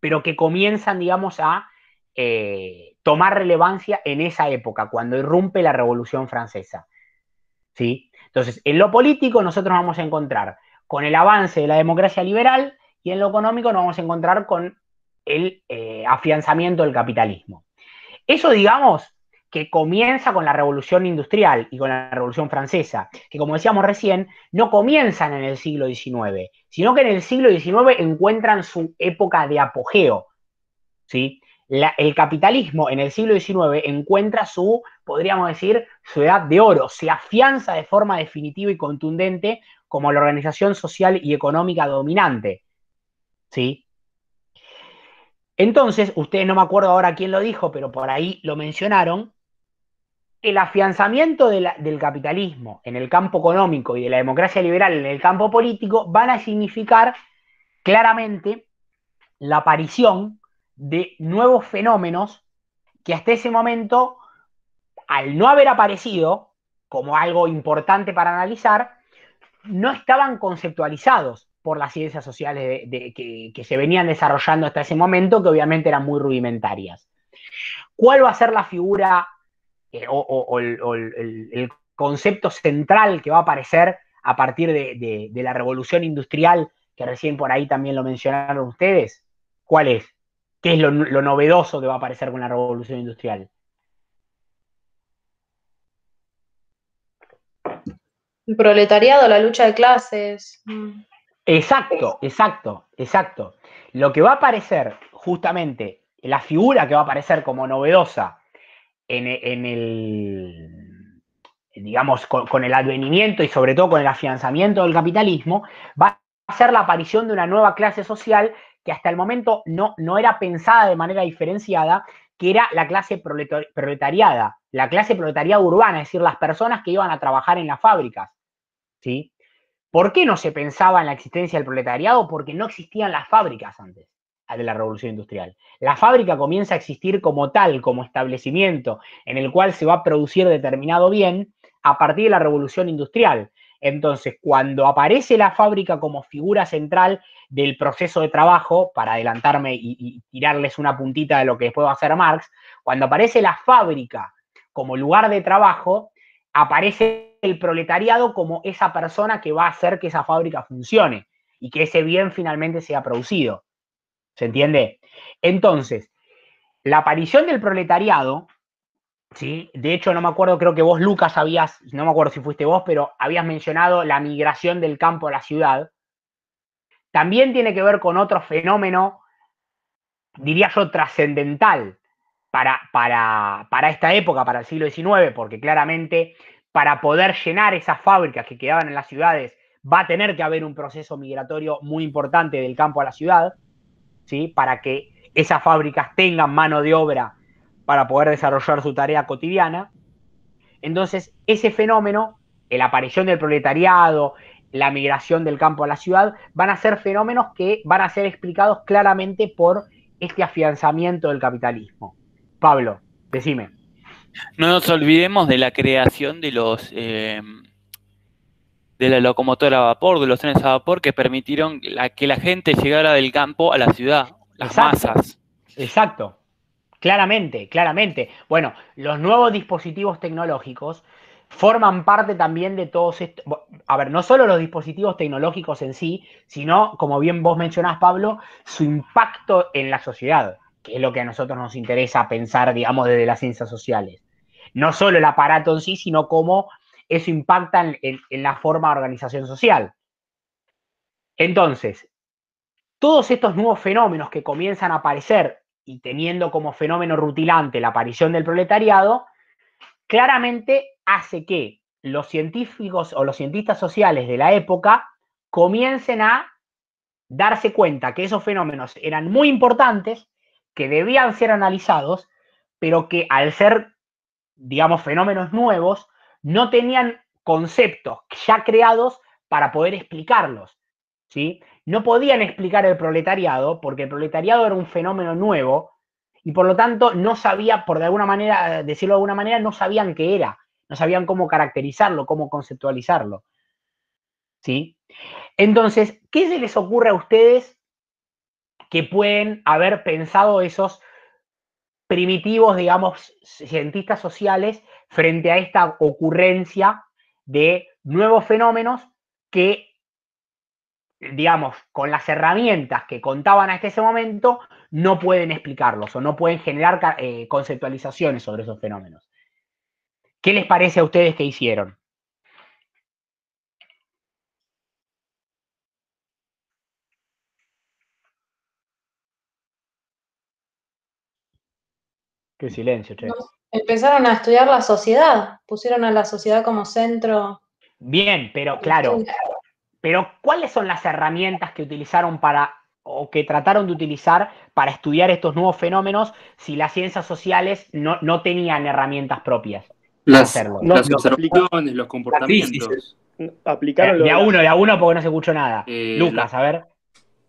Speaker 1: pero que comienzan, digamos, a tomar relevancia en esa época, cuando irrumpe la Revolución Francesa. ¿Sí? Entonces, en lo político nosotros vamos a encontrar con el avance de la democracia liberal y en lo económico nos vamos a encontrar con el eh, afianzamiento del capitalismo. Eso, digamos, que comienza con la revolución industrial y con la revolución francesa, que como decíamos recién, no comienzan en el siglo XIX, sino que en el siglo XIX encuentran su época de apogeo. ¿sí? El capitalismo en el siglo XIX encuentra su, podríamos decir, su edad de oro, se afianza de forma definitiva y contundente como la organización social y económica dominante. ¿sí? Entonces, ustedes no me acuerdo ahora quién lo dijo, pero por ahí lo mencionaron, el afianzamiento del capitalismo en el campo económico y de la democracia liberal en el campo político van a significar claramente la aparición de nuevos fenómenos que hasta ese momento, al no haber aparecido como algo importante para analizar, no estaban conceptualizados por las ciencias sociales que, se venían desarrollando hasta ese momento, que obviamente eran muy rudimentarias. ¿Cuál va a ser la figura eh, o, el, concepto central que va a aparecer a partir de, la revolución industrial, que recién por ahí también lo mencionaron ustedes? ¿Cuál es? ¿Qué es lo, novedoso que va a aparecer con la revolución industrial?
Speaker 5: El proletariado, la lucha de clases.
Speaker 1: Exacto, exacto, exacto. Lo que va a aparecer, justamente, la figura que va a aparecer como novedosa en, el, digamos, con, el advenimiento y sobre todo con el afianzamiento del capitalismo, va a ser la aparición de una nueva clase social que hasta el momento no, no era pensada de manera diferenciada, que era la clase proletariada, la clase proletariada urbana, es decir, las personas que iban a trabajar en las fábricas. ¿sí? ¿Por qué no se pensaba en la existencia del proletariado? Porque no existían las fábricas antes de la revolución industrial. La fábrica comienza a existir como tal, como establecimiento en el cual se va a producir determinado bien a partir de la revolución industrial. Entonces, cuando aparece la fábrica como figura central del proceso de trabajo, para adelantarme y, tirarles una puntita de lo que después va a hacer Marx, cuando aparece la fábrica como lugar de trabajo, aparece el proletariado como esa persona que va a hacer que esa fábrica funcione y que ese bien finalmente sea producido. ¿Se entiende? Entonces, la aparición del proletariado, ¿sí? De hecho, no me acuerdo, creo que vos, Lucas, habías, no me acuerdo si fuiste vos, pero habías mencionado la migración del campo a la ciudad. También tiene que ver con otro fenómeno, diría yo, trascendental para, para, para esta época, para el siglo XIX, porque claramente para poder llenar esas fábricas que quedaban en las ciudades, va a tener que haber un proceso migratorio muy importante del campo a la ciudad. Para que esas fábricas tengan mano de obra para poder desarrollar su tarea cotidiana. Entonces, ese fenómeno, la aparición del proletariado, la migración del campo a la ciudad, van a ser fenómenos que van a ser explicados claramente por este afianzamiento del capitalismo. Pablo, decime.
Speaker 10: No nos olvidemos de la creación de los eh, de la locomotora a vapor, de los trenes a vapor que permitieron que la gente llegara del campo a la ciudad, las masas.
Speaker 1: Exacto, claramente, claramente. Bueno, los nuevos dispositivos tecnológicos forman parte también de todos estos, a ver, no solo los dispositivos tecnológicos en sí, sino, como bien vos mencionás, Pablo, su impacto en la sociedad, que es lo que a nosotros nos interesa pensar, digamos, desde las ciencias sociales. No solo el aparato en sí, sino cómo eso impacta en, la forma de organización social. Entonces, todos estos nuevos fenómenos que comienzan a aparecer y teniendo como fenómeno rutilante la aparición del proletariado, claramente hace que los científicos o los cientistas sociales de la época comiencen a darse cuenta que esos fenómenos eran muy importantes, que debían ser analizados, pero que al ser, digamos, fenómenos nuevos, no tenían conceptos ya creados para poder explicarlos. ¿Sí? No podían explicar el proletariado porque el proletariado era un fenómeno nuevo y por lo tanto no sabía, por de alguna manera, decirlo de alguna manera, no sabían qué era, no sabían cómo caracterizarlo, cómo conceptualizarlo. ¿Sí? Entonces, ¿qué se les ocurre a ustedes que pueden haber pensado esos primitivos, digamos, cientistas sociales frente a esta ocurrencia de nuevos fenómenos que, digamos, con las herramientas que contaban hasta ese momento, no pueden explicarlos o no pueden generar eh, conceptualizaciones sobre esos fenómenos. ¿Qué les parece a ustedes que hicieron? Qué silencio, che.
Speaker 5: Empezaron a estudiar la sociedad, pusieron a la sociedad como centro.
Speaker 1: Bien, pero claro, pero ¿cuáles son las herramientas que utilizaron para o que trataron de utilizar para estudiar estos nuevos fenómenos si las ciencias sociales no, no tenían herramientas propias?
Speaker 11: Las, hacerlo? las observaciones, los comportamientos.
Speaker 1: Aplicaron de, de a uno, de a uno porque no se escuchó nada. Eh, Lucas, a ver.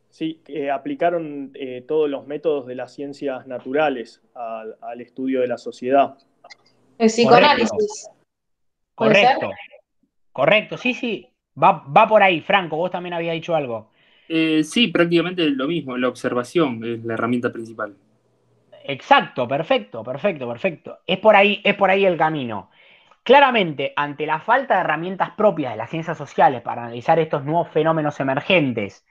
Speaker 7: Sí, eh, aplicaron eh, todos los métodos de las ciencias naturales al, estudio de la sociedad.
Speaker 5: El psicoanálisis.
Speaker 1: Correcto. Correcto, sí, sí. Va, va, por ahí. Franco, vos también habías dicho algo.
Speaker 11: Eh, sí, prácticamente lo mismo. La observación es la herramienta principal.
Speaker 1: Exacto, perfecto, perfecto, perfecto. Es por ahí, es por ahí el camino. Claramente, ante la falta de herramientas propias de las ciencias sociales para analizar estos nuevos fenómenos emergentes,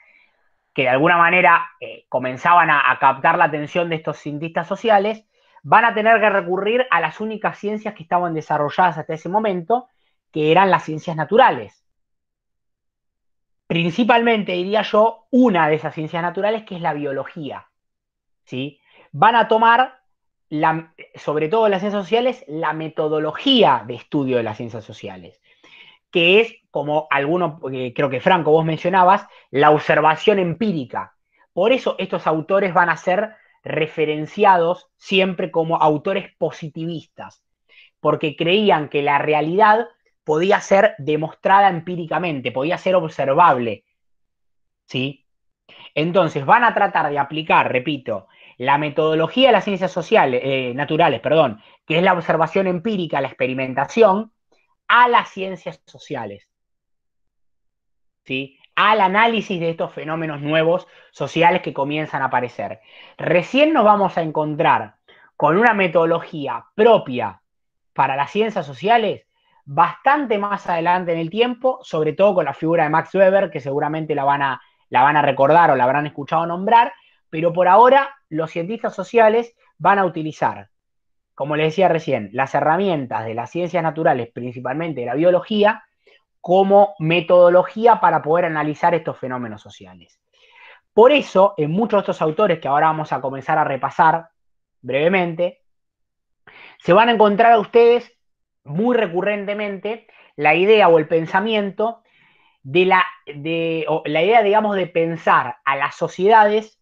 Speaker 1: que de alguna manera eh, comenzaban a, captar la atención de estos cientistas sociales, van a tener que recurrir a las únicas ciencias que estaban desarrolladas hasta ese momento, que eran las ciencias naturales. Principalmente, diría yo, una de esas ciencias naturales que es la biología. ¿sí? Van a tomar, sobre todo en las ciencias sociales, la metodología de estudio de las ciencias sociales que es, como alguno, eh, creo que Franco, vos mencionabas, la observación empírica. Por eso estos autores van a ser referenciados siempre como autores positivistas, porque creían que la realidad podía ser demostrada empíricamente, podía ser observable. ¿Sí? Entonces van a tratar de aplicar, repito, la metodología de las ciencias sociales, eh, naturales, perdón, que es la observación empírica, la experimentación, a las ciencias sociales, ¿sí? al análisis de estos fenómenos nuevos sociales que comienzan a aparecer. Recién nos vamos a encontrar con una metodología propia para las ciencias sociales bastante más adelante en el tiempo, sobre todo con la figura de Max Weber, que seguramente la van a, recordar o la habrán escuchado nombrar, pero por ahora los cientistas sociales van a utilizar como les decía recién, las herramientas de las ciencias naturales, principalmente de la biología, como metodología para poder analizar estos fenómenos sociales. Por eso, en muchos de estos autores que ahora vamos a comenzar a repasar brevemente, se van a encontrar a ustedes muy recurrentemente la idea o el pensamiento de la, de, la idea, digamos, de pensar a las sociedades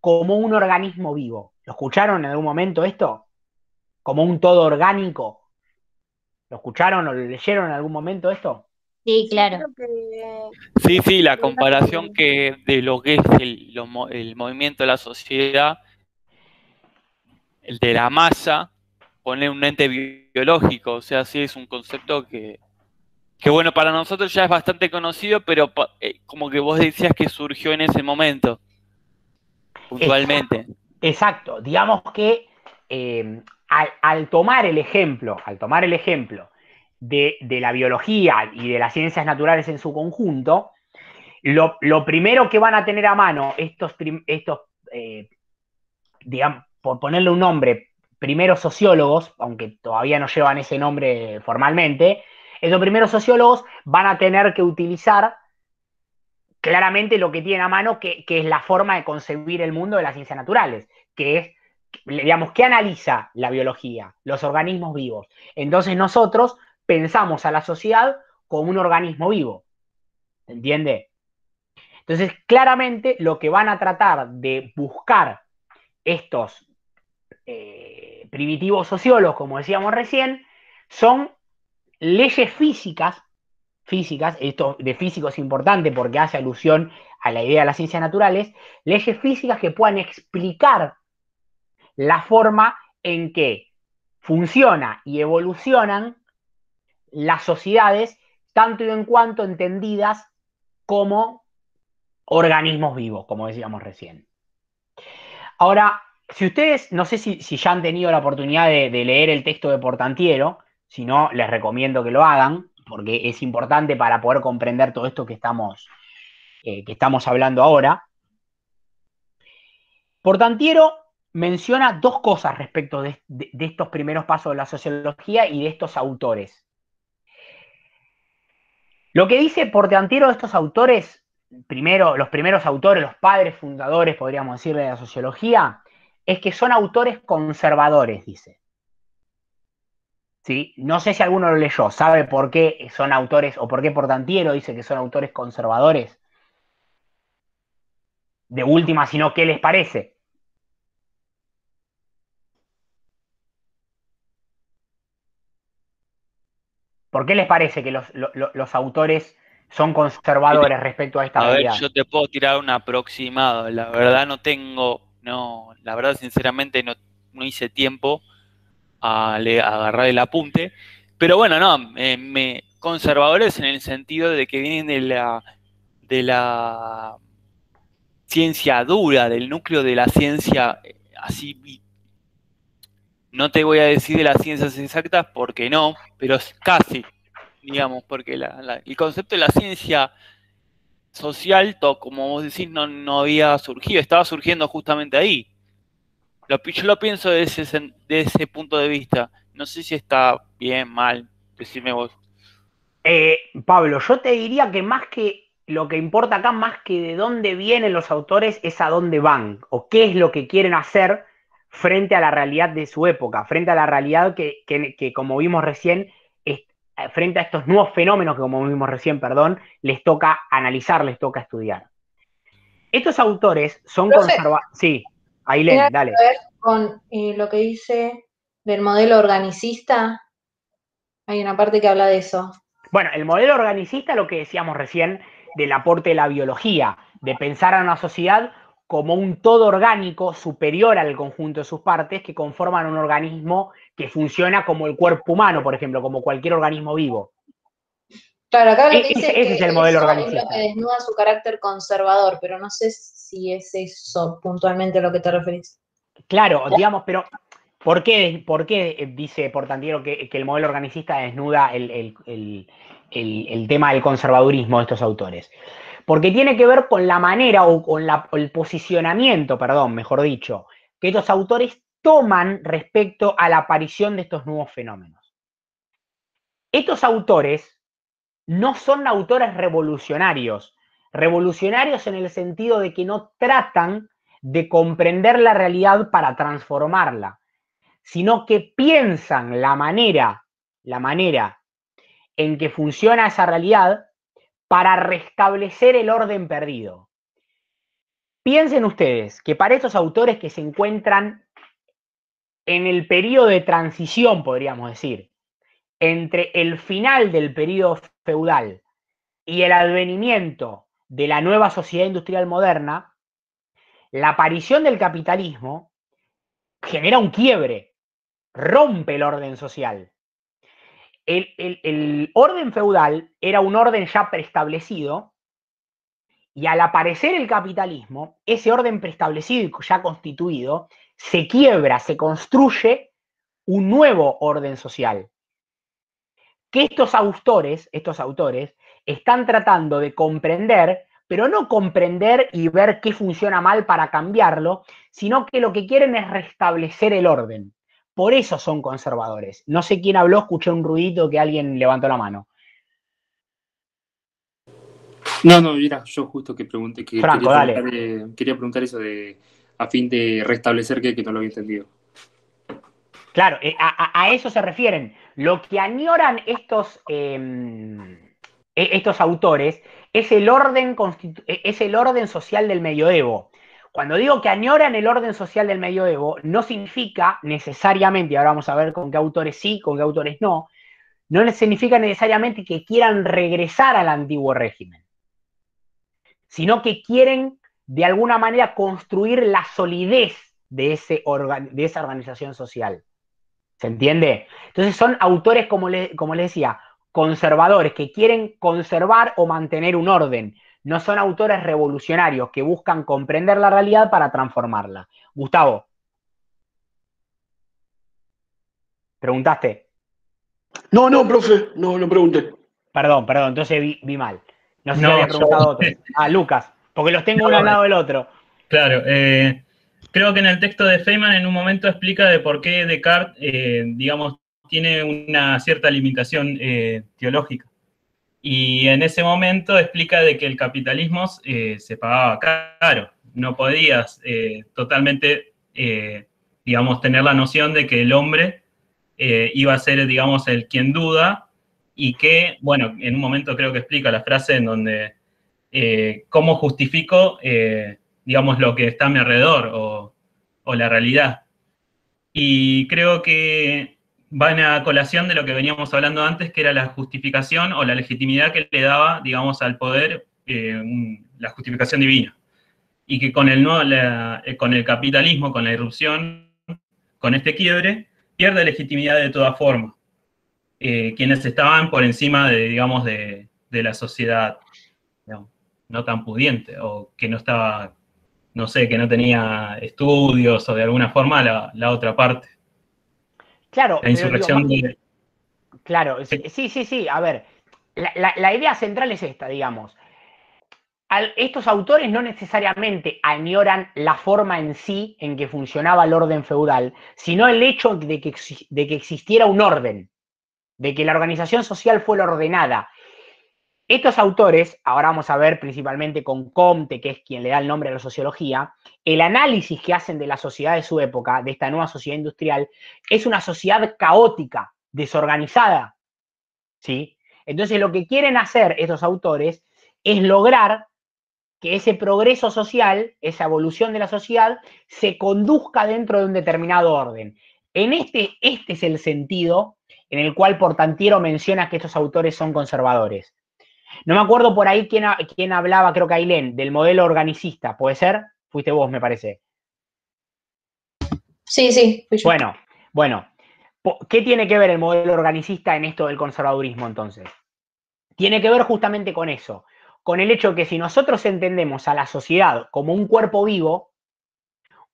Speaker 1: como un organismo vivo. ¿Lo escucharon en algún momento esto? como un todo orgánico. ¿Lo escucharon o lo leyeron en algún momento esto?
Speaker 12: Sí, claro.
Speaker 10: Sí, sí, la comparación que de lo que es el, movimiento de la sociedad, el de la masa, poner un ente biológico, o sea, sí es un concepto que, que bueno, para nosotros ya es bastante conocido, pero eh, como que vos decías que surgió en ese momento, puntualmente.
Speaker 1: Exacto, digamos que eh, al, tomar el ejemplo, al tomar el ejemplo de, la biología y de las ciencias naturales en su conjunto, lo, primero que van a tener a mano estos, estos eh, digamos, por ponerle un nombre, primeros sociólogos, aunque todavía no llevan ese nombre formalmente, esos primeros sociólogos van a tener que utilizar claramente lo que tienen a mano, que, es la forma de concebir el mundo de las ciencias naturales, que es digamos, ¿qué analiza la biología? Los organismos vivos. Entonces nosotros pensamos a la sociedad como un organismo vivo. ¿Entiende? Entonces, claramente lo que van a tratar de buscar estos eh, primitivos sociólogos, como decíamos recién, son leyes físicas, físicas, esto de físico es importante porque hace alusión a la idea de las ciencias naturales, leyes físicas que puedan explicar la forma en que funciona y evolucionan las sociedades, tanto y en cuanto entendidas como organismos vivos, como decíamos recién. Ahora, si ustedes, no sé si, ya han tenido la oportunidad de, leer el texto de Portantiero, si no, les recomiendo que lo hagan, porque es importante para poder comprender todo esto que estamos, eh, que estamos hablando ahora. Portantiero menciona dos cosas respecto de, estos primeros pasos de la sociología y de estos autores. Lo que dice Portantiero de estos autores, primero, los primeros autores, los padres fundadores, podríamos decir, de la sociología, es que son autores conservadores, dice. ¿Sí? No sé si alguno lo leyó, ¿sabe por qué son autores o por qué Portantiero dice que son autores conservadores? De última, sino qué les parece. ¿Por qué les parece que los, autores son conservadores respecto a esta
Speaker 10: a
Speaker 1: Ver,
Speaker 10: yo te puedo tirar un aproximado. La verdad no tengo, no, la verdad sinceramente no, hice tiempo a, agarrar el apunte. Pero bueno, no, me, conservadores en el sentido de que vienen de la, de la ciencia dura, del núcleo de la ciencia eh, así no te voy a decir de las ciencias exactas porque no, pero casi, digamos, porque el concepto de la ciencia social, como vos decís, no, no había surgido, estaba surgiendo justamente ahí. Lo, yo lo pienso de ese, punto de vista. No sé si está bien, mal, decime vos.
Speaker 1: Eh, Pablo, yo te diría que más que lo que importa acá, más que de dónde vienen los autores, es a dónde van o qué es lo que quieren hacer frente a la realidad de su época, frente a la realidad que, como vimos recién, frente a estos nuevos fenómenos que como vimos recién, perdón, les toca analizar, les toca estudiar. Estos autores son conservadores. Sí, Ailén, dale.
Speaker 5: ver con eh, lo que dice del modelo organicista. Hay una parte que habla de eso.
Speaker 1: Bueno, el modelo organicista, lo que decíamos recién, del aporte de la biología, de pensar a una sociedad como un todo orgánico superior al conjunto de sus partes que conforman un organismo que funciona como el cuerpo humano, por ejemplo, como cualquier organismo vivo.
Speaker 5: Claro, acá lo que dice ese, es, el modelo organizado. Es que desnuda su carácter conservador, pero no sé si es eso puntualmente a lo que te referís.
Speaker 1: Claro, digamos, pero ¿por qué, por qué dice Portantiero que, que, el modelo organicista desnuda el, el tema del conservadurismo de estos autores? porque tiene que ver con la manera o con el posicionamiento, perdón, mejor dicho, que estos autores toman respecto a la aparición de estos nuevos fenómenos. Estos autores no son autores revolucionarios, revolucionarios en el sentido de que no tratan de comprender la realidad para transformarla, sino que piensan la manera, la manera en que funciona esa realidad para restablecer el orden perdido. Piensen ustedes que para esos autores que se encuentran en el periodo de transición, podríamos decir, entre el final del periodo feudal y el advenimiento de la nueva sociedad industrial moderna, la aparición del capitalismo genera un quiebre, rompe el orden social. El, orden feudal era un orden ya preestablecido y al aparecer el capitalismo, ese orden preestablecido y ya constituido, se quiebra, se construye un nuevo orden social. Que estos autores, estos autores, están tratando de comprender, pero no comprender y ver qué funciona mal para cambiarlo, sino que lo que quieren es restablecer el orden. Por eso son conservadores. No sé quién habló, escuché un ruidito que alguien levantó la mano.
Speaker 11: No, no, mira, yo justo que pregunté, que quería, Preguntar, quería, preguntar, eso de a fin de restablecer que, no lo había entendido.
Speaker 1: Claro, eh, a, eso se refieren. Lo que añoran estos, em, e, estos autores es el, orden es el orden social del medioevo. Cuando digo que añoran el orden social del medioevo, no significa necesariamente, ahora vamos a ver con qué autores sí, con qué autores no, no significa necesariamente que quieran regresar al antiguo régimen, sino que quieren de alguna manera construir la solidez de, ese de esa organización social. ¿Se entiende? Entonces son autores, como, como les decía, conservadores, que quieren conservar o mantener un orden, no son autores revolucionarios que buscan comprender la realidad para transformarla. Gustavo. ¿Preguntaste?
Speaker 8: No, no, profe, no, no pregunté.
Speaker 1: Perdón, perdón, entonces vi, mal. No sé si había preguntado otro. Ah, Lucas, porque los tengo uno al lado del otro.
Speaker 9: Claro, eh, creo que en el texto de Feynman en un momento explica de por qué Descartes, eh, digamos, tiene una cierta limitación eh, teológica. Y en ese momento explica de que el capitalismo se pagaba caro. No podías totalmente, digamos, tener la noción de que el hombre iba a ser, digamos, el quien duda y que, bueno, en un momento creo que explica la frase en donde, ¿cómo justifico digamos, lo que está a mi alrededor o, la realidad. Y creo que va en a colación de lo que veníamos hablando antes, que era la justificación o la legitimidad que le daba, digamos, al poder eh, la justificación divina. Y que con el, eh, con el capitalismo, con la irrupción, con este quiebre, pierde legitimidad de toda forma. Eh, quienes estaban por encima de, digamos, de, la sociedad no tan pudiente o que no estaba no sé, que no tenía estudios o de alguna forma la, otra parte.
Speaker 1: Claro. La insurrección Claro, sí, sí, sí, a ver, la, idea central es esta, digamos. estos autores no necesariamente añoran la forma en sí en que funcionaba el orden feudal, sino el hecho de que, de que existiera un orden, de que la organización social fuera ordenada, estos autores, ahora vamos a ver principalmente con Comte, que es quien le da el nombre a la sociología, el análisis que hacen de la sociedad de su época, de esta nueva sociedad industrial, es una sociedad caótica, desorganizada. ¿sí? Entonces lo que quieren hacer estos autores es lograr que ese progreso social, esa evolución de la sociedad, se conduzca dentro de un determinado orden. En este, este es el sentido en el cual Portantiero menciona que estos autores son conservadores. No me acuerdo por ahí quién, quién hablaba, creo que Ailén, del modelo organicista. ¿Puede ser? Fuiste vos, me parece.
Speaker 5: Sí, sí,
Speaker 1: fui yo. Bueno, bueno. ¿Qué tiene que ver el modelo organicista en esto del conservadurismo entonces? Tiene que ver justamente con eso, con el hecho que si nosotros entendemos a la sociedad como un cuerpo vivo,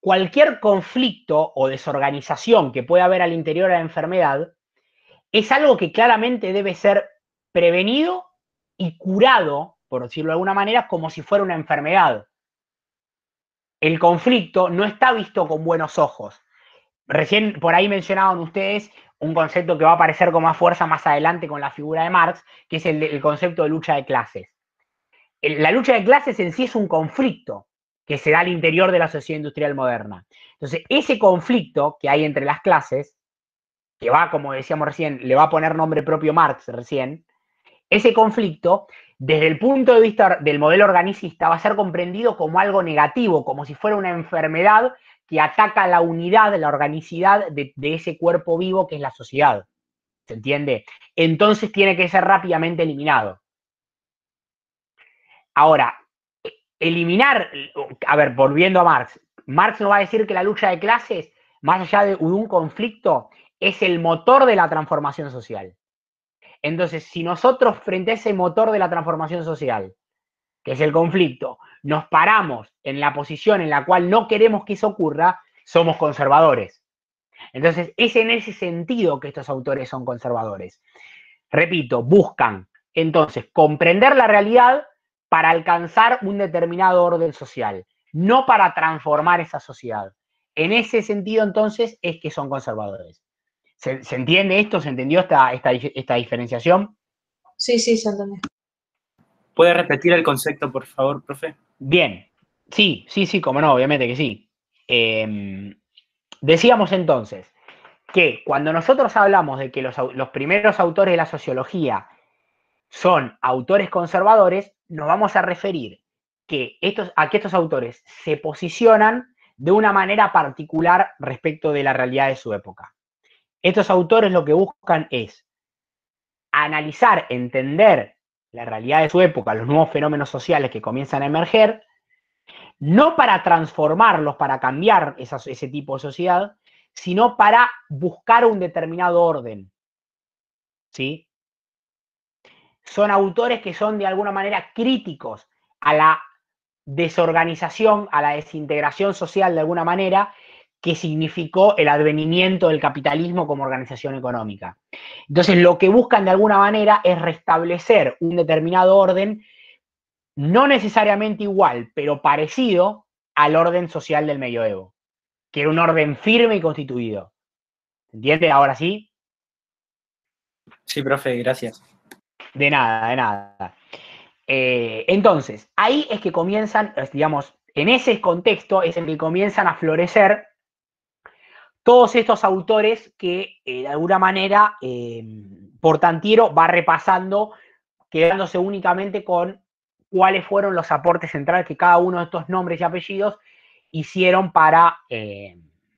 Speaker 1: cualquier conflicto o desorganización que pueda haber al interior de la enfermedad es algo que claramente debe ser prevenido y curado, por decirlo de alguna manera, como si fuera una enfermedad. El conflicto no está visto con buenos ojos. Recién por ahí mencionaban ustedes un concepto que va a aparecer con más fuerza más adelante con la figura de Marx, que es el, concepto de lucha de clases. la lucha de clases en sí es un conflicto que se da al interior de la sociedad industrial moderna. Entonces, ese conflicto que hay entre las clases, que va, como decíamos recién, le va a poner nombre propio Marx recién, ese conflicto, desde el punto de vista del modelo organicista, va a ser comprendido como algo negativo, como si fuera una enfermedad que ataca la unidad, la organicidad de, ese cuerpo vivo que es la sociedad. ¿Se entiende? Entonces tiene que ser rápidamente eliminado. Ahora, eliminar, a ver, volviendo a Marx, Marx no va a decir que la lucha de clases, más allá de un conflicto, es el motor de la transformación social. Entonces, si nosotros frente a ese motor de la transformación social, que es el conflicto, nos paramos en la posición en la cual no queremos que eso ocurra, somos conservadores. Entonces, es en ese sentido que estos autores son conservadores. Repito, buscan entonces comprender la realidad para alcanzar un determinado orden social, no para transformar esa sociedad. En ese sentido, entonces, es que son conservadores. ¿Se, entiende esto? ¿Se entendió esta, esta, diferenciación?
Speaker 5: Sí, sí, se entendió.
Speaker 3: ¿Puede repetir el concepto, por favor, profe?
Speaker 1: Bien, sí, sí, sí, como no, obviamente que sí. Em, decíamos entonces que cuando nosotros hablamos de que los, primeros autores de la sociología son autores conservadores, nos vamos a referir que estos, a que estos autores se posicionan de una manera particular respecto de la realidad de su época. Estos autores lo que buscan es analizar, entender la realidad de su época, los nuevos fenómenos sociales que comienzan a emerger, no para transformarlos, para cambiar ese tipo de sociedad, sino para buscar un determinado orden. ¿Sí? Son autores que son de alguna manera críticos a la desorganización, a la desintegración social de alguna manera que significó el advenimiento del capitalismo como organización económica. Entonces, lo que buscan de alguna manera es restablecer un determinado orden, no necesariamente igual, pero parecido al orden social del medioevo, que era un orden firme y constituido. ¿Entiende? Ahora sí.
Speaker 3: Sí, profe, gracias.
Speaker 1: De nada, de nada. Eh, entonces, ahí es que comienzan, digamos, en ese contexto es en que comienzan a florecer todos estos autores que eh, de alguna manera eh, Portantiero va repasando, quedándose únicamente con cuáles fueron los aportes centrales que cada uno de estos nombres y apellidos hicieron para eh,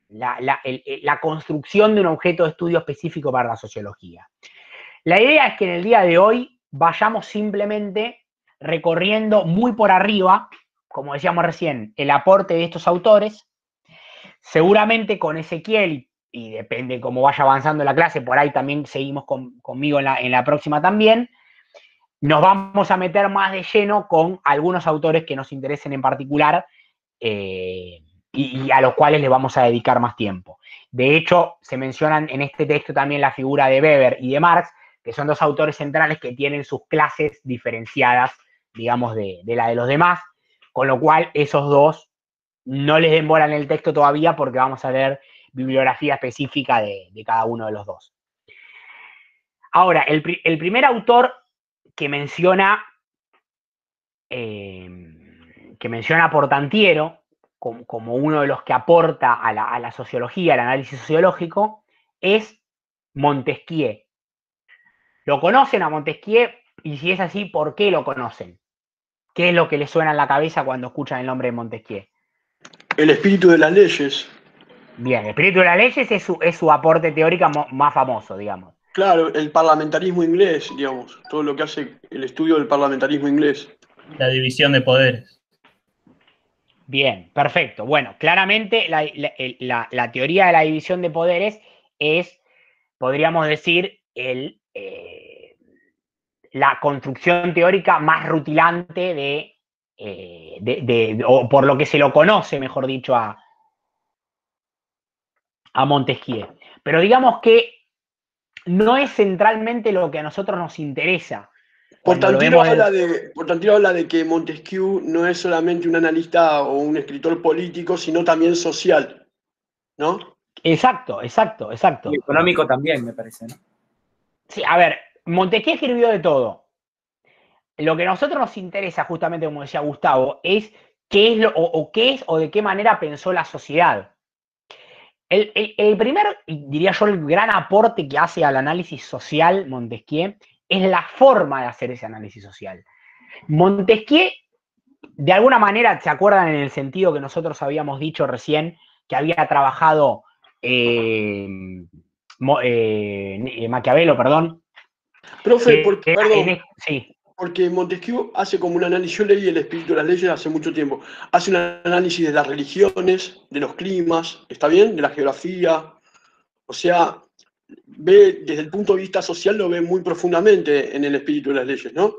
Speaker 1: la, la, construcción de un objeto de estudio específico para la sociología. La idea es que en el día de hoy vayamos simplemente recorriendo muy por arriba, como decíamos recién, el aporte de estos autores, Seguramente con Ezequiel, y, depende cómo vaya avanzando la clase, por ahí también seguimos conmigo en la, próxima también, nos vamos a meter más de lleno con algunos autores que nos interesen en particular eh, y, a los cuales le vamos a dedicar más tiempo. De hecho, se mencionan en este texto también la figura de Weber y de Marx, que son dos autores centrales que tienen sus clases diferenciadas, digamos, de, de la de los demás, con lo cual esos dos no les en el texto todavía porque vamos a leer bibliografía específica de, cada uno de los dos. Ahora, el, primer autor que menciona, eh, que menciona Portantiero como, uno de los que aporta a la, a la sociología, al análisis sociológico, es Montesquieu. ¿Lo conocen a Montesquieu? Y si es así, ¿por qué lo conocen? ¿Qué es lo que les suena en la cabeza cuando escuchan el nombre de Montesquieu?
Speaker 8: El espíritu de las leyes.
Speaker 1: Bien, el espíritu de las leyes es su, es su aporte teórico más famoso, digamos.
Speaker 8: Claro, el parlamentarismo inglés, digamos, todo lo que hace el estudio del parlamentarismo inglés.
Speaker 9: La división de poderes.
Speaker 1: Bien, perfecto. Bueno, claramente la, teoría de la división de poderes es, podríamos decir, el, eh, la construcción teórica más rutilante de eh, de, o por lo que se lo conoce, mejor dicho, a, a Montesquieu. Pero digamos que no es centralmente lo que a nosotros nos interesa.
Speaker 8: Por tanto, habla de, habla de que Montesquieu no es solamente un analista o un escritor político, sino también social, ¿no?
Speaker 1: Exacto, exacto, exacto.
Speaker 3: Y económico también, me parece, ¿no?
Speaker 1: Sí, a ver, Montesquieu escribió de todo lo que a nosotros nos interesa, justamente como decía Gustavo, es qué es lo, o, qué es o de qué manera pensó la sociedad. El, primer, diría yo, el gran aporte que hace al análisis social Montesquieu es la forma de hacer ese análisis social. Montesquieu, de alguna manera, ¿se acuerdan en el sentido que nosotros habíamos dicho recién, que había trabajado eh, eh, Maquiavelo, perdón?
Speaker 8: Profe, porque, perdón, sí porque Montesquieu hace como un análisis, yo leí el espíritu de las leyes hace mucho tiempo, hace un análisis de las religiones, de los climas, ¿está bien? De la geografía, o sea, ve desde el punto de vista social lo ve muy profundamente en el espíritu de las leyes, ¿no?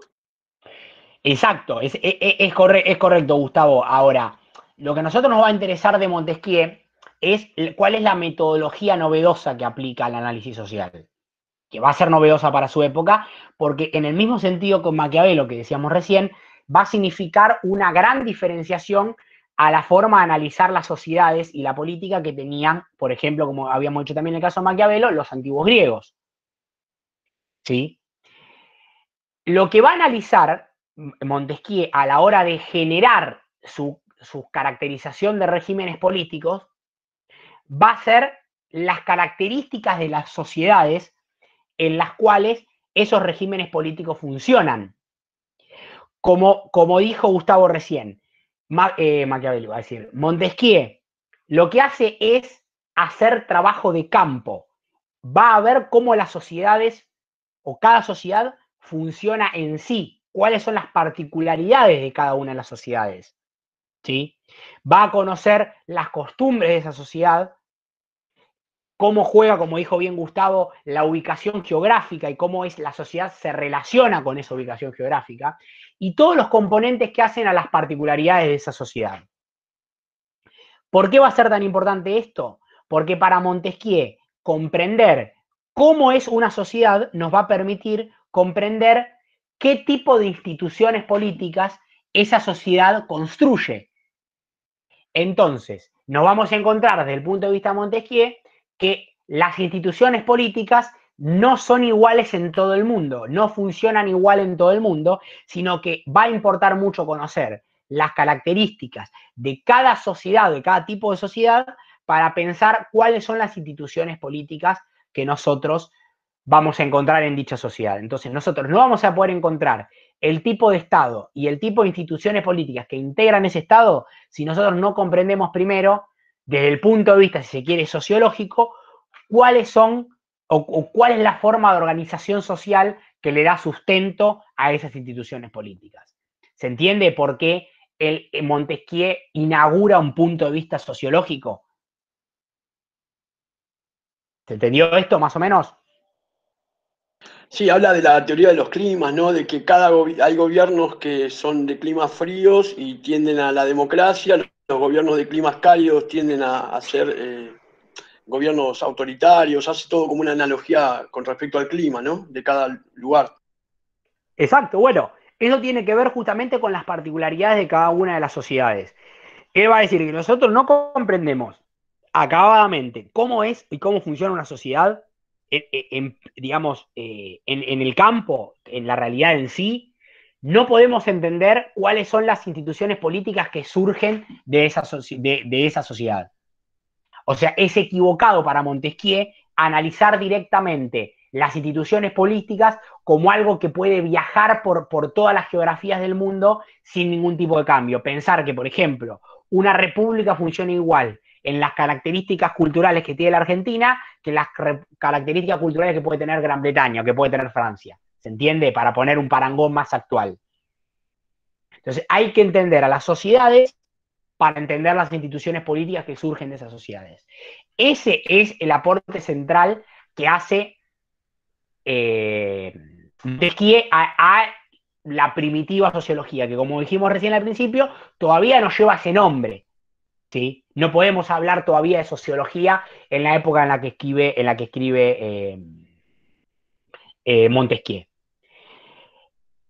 Speaker 1: Exacto, es, es, correcto, Gustavo. Ahora, lo que a nosotros nos va a interesar de Montesquieu es cuál es la metodología novedosa que aplica al análisis social que va a ser novedosa para su época, porque en el mismo sentido con Maquiavelo que decíamos recién, va a significar una gran diferenciación a la forma de analizar las sociedades y la política que tenían, por ejemplo, como habíamos dicho también en el caso de Maquiavelo, los antiguos griegos. ¿Sí? Lo que va a analizar Montesquieu a la hora de generar su, su caracterización de regímenes políticos va a ser las características de las sociedades en las cuales esos regímenes políticos funcionan. Como, como dijo Gustavo recién, eh, Maquiavelo va a decir, Montesquieu lo que hace es hacer trabajo de campo. Va a ver cómo las sociedades o cada sociedad funciona en sí, cuáles son las particularidades de cada una de las sociedades. ¿sí? Va a conocer las costumbres de esa sociedad cómo juega, como dijo bien Gustavo, la ubicación geográfica y cómo es la sociedad se relaciona con esa ubicación geográfica, y todos los componentes que hacen a las particularidades de esa sociedad. ¿Por qué va a ser tan importante esto? Porque para Montesquieu comprender cómo es una sociedad nos va a permitir comprender qué tipo de instituciones políticas esa sociedad construye. Entonces, nos vamos a encontrar desde el punto de vista de Montesquieu que las instituciones políticas no son iguales en todo el mundo, no funcionan igual en todo el mundo, sino que va a importar mucho conocer las características de cada sociedad, de cada tipo de sociedad, para pensar cuáles son las instituciones políticas que nosotros vamos a encontrar en dicha sociedad. Entonces, nosotros no vamos a poder encontrar el tipo de Estado y el tipo de instituciones políticas que integran ese Estado si nosotros no comprendemos primero, desde el punto de vista, si se quiere, sociológico, cuáles son o, cuál es la forma de organización social que le da sustento a esas instituciones políticas. ¿Se entiende por qué el Montesquieu inaugura un punto de vista sociológico? ¿Se entendió esto más o menos?
Speaker 8: Sí, habla de la teoría de los climas, ¿no? De que cada hay gobiernos que son de climas fríos y tienden a la democracia, los gobiernos de climas cálidos tienden a, ser eh, gobiernos autoritarios, hace todo como una analogía con respecto al clima, ¿no? De cada lugar.
Speaker 1: Exacto, bueno, eso tiene que ver justamente con las particularidades de cada una de las sociedades. Él va a decir que nosotros no comprendemos acabadamente cómo es y cómo funciona una sociedad digamos, eh, en, el campo, en la realidad en sí, no podemos entender cuáles son las instituciones políticas que surgen de esa, de, esa sociedad. O sea, es equivocado para Montesquieu analizar directamente las instituciones políticas como algo que puede viajar por, por, todas las geografías del mundo sin ningún tipo de cambio. Pensar que, por ejemplo, una república funciona igual en las características culturales que tiene la Argentina que las características culturales que puede tener Gran Bretaña o que puede tener Francia. ¿Se entiende? Para poner un parangón más actual. Entonces, hay que entender a las sociedades para entender las instituciones políticas que surgen de esas sociedades. Ese es el aporte central que hace eh, a, a, la primitiva sociología, que como dijimos recién al principio, todavía no lleva ese nombre. No podemos hablar todavía de sociología en la época en la que escribe, en la que escribe eh, eh, Montesquieu.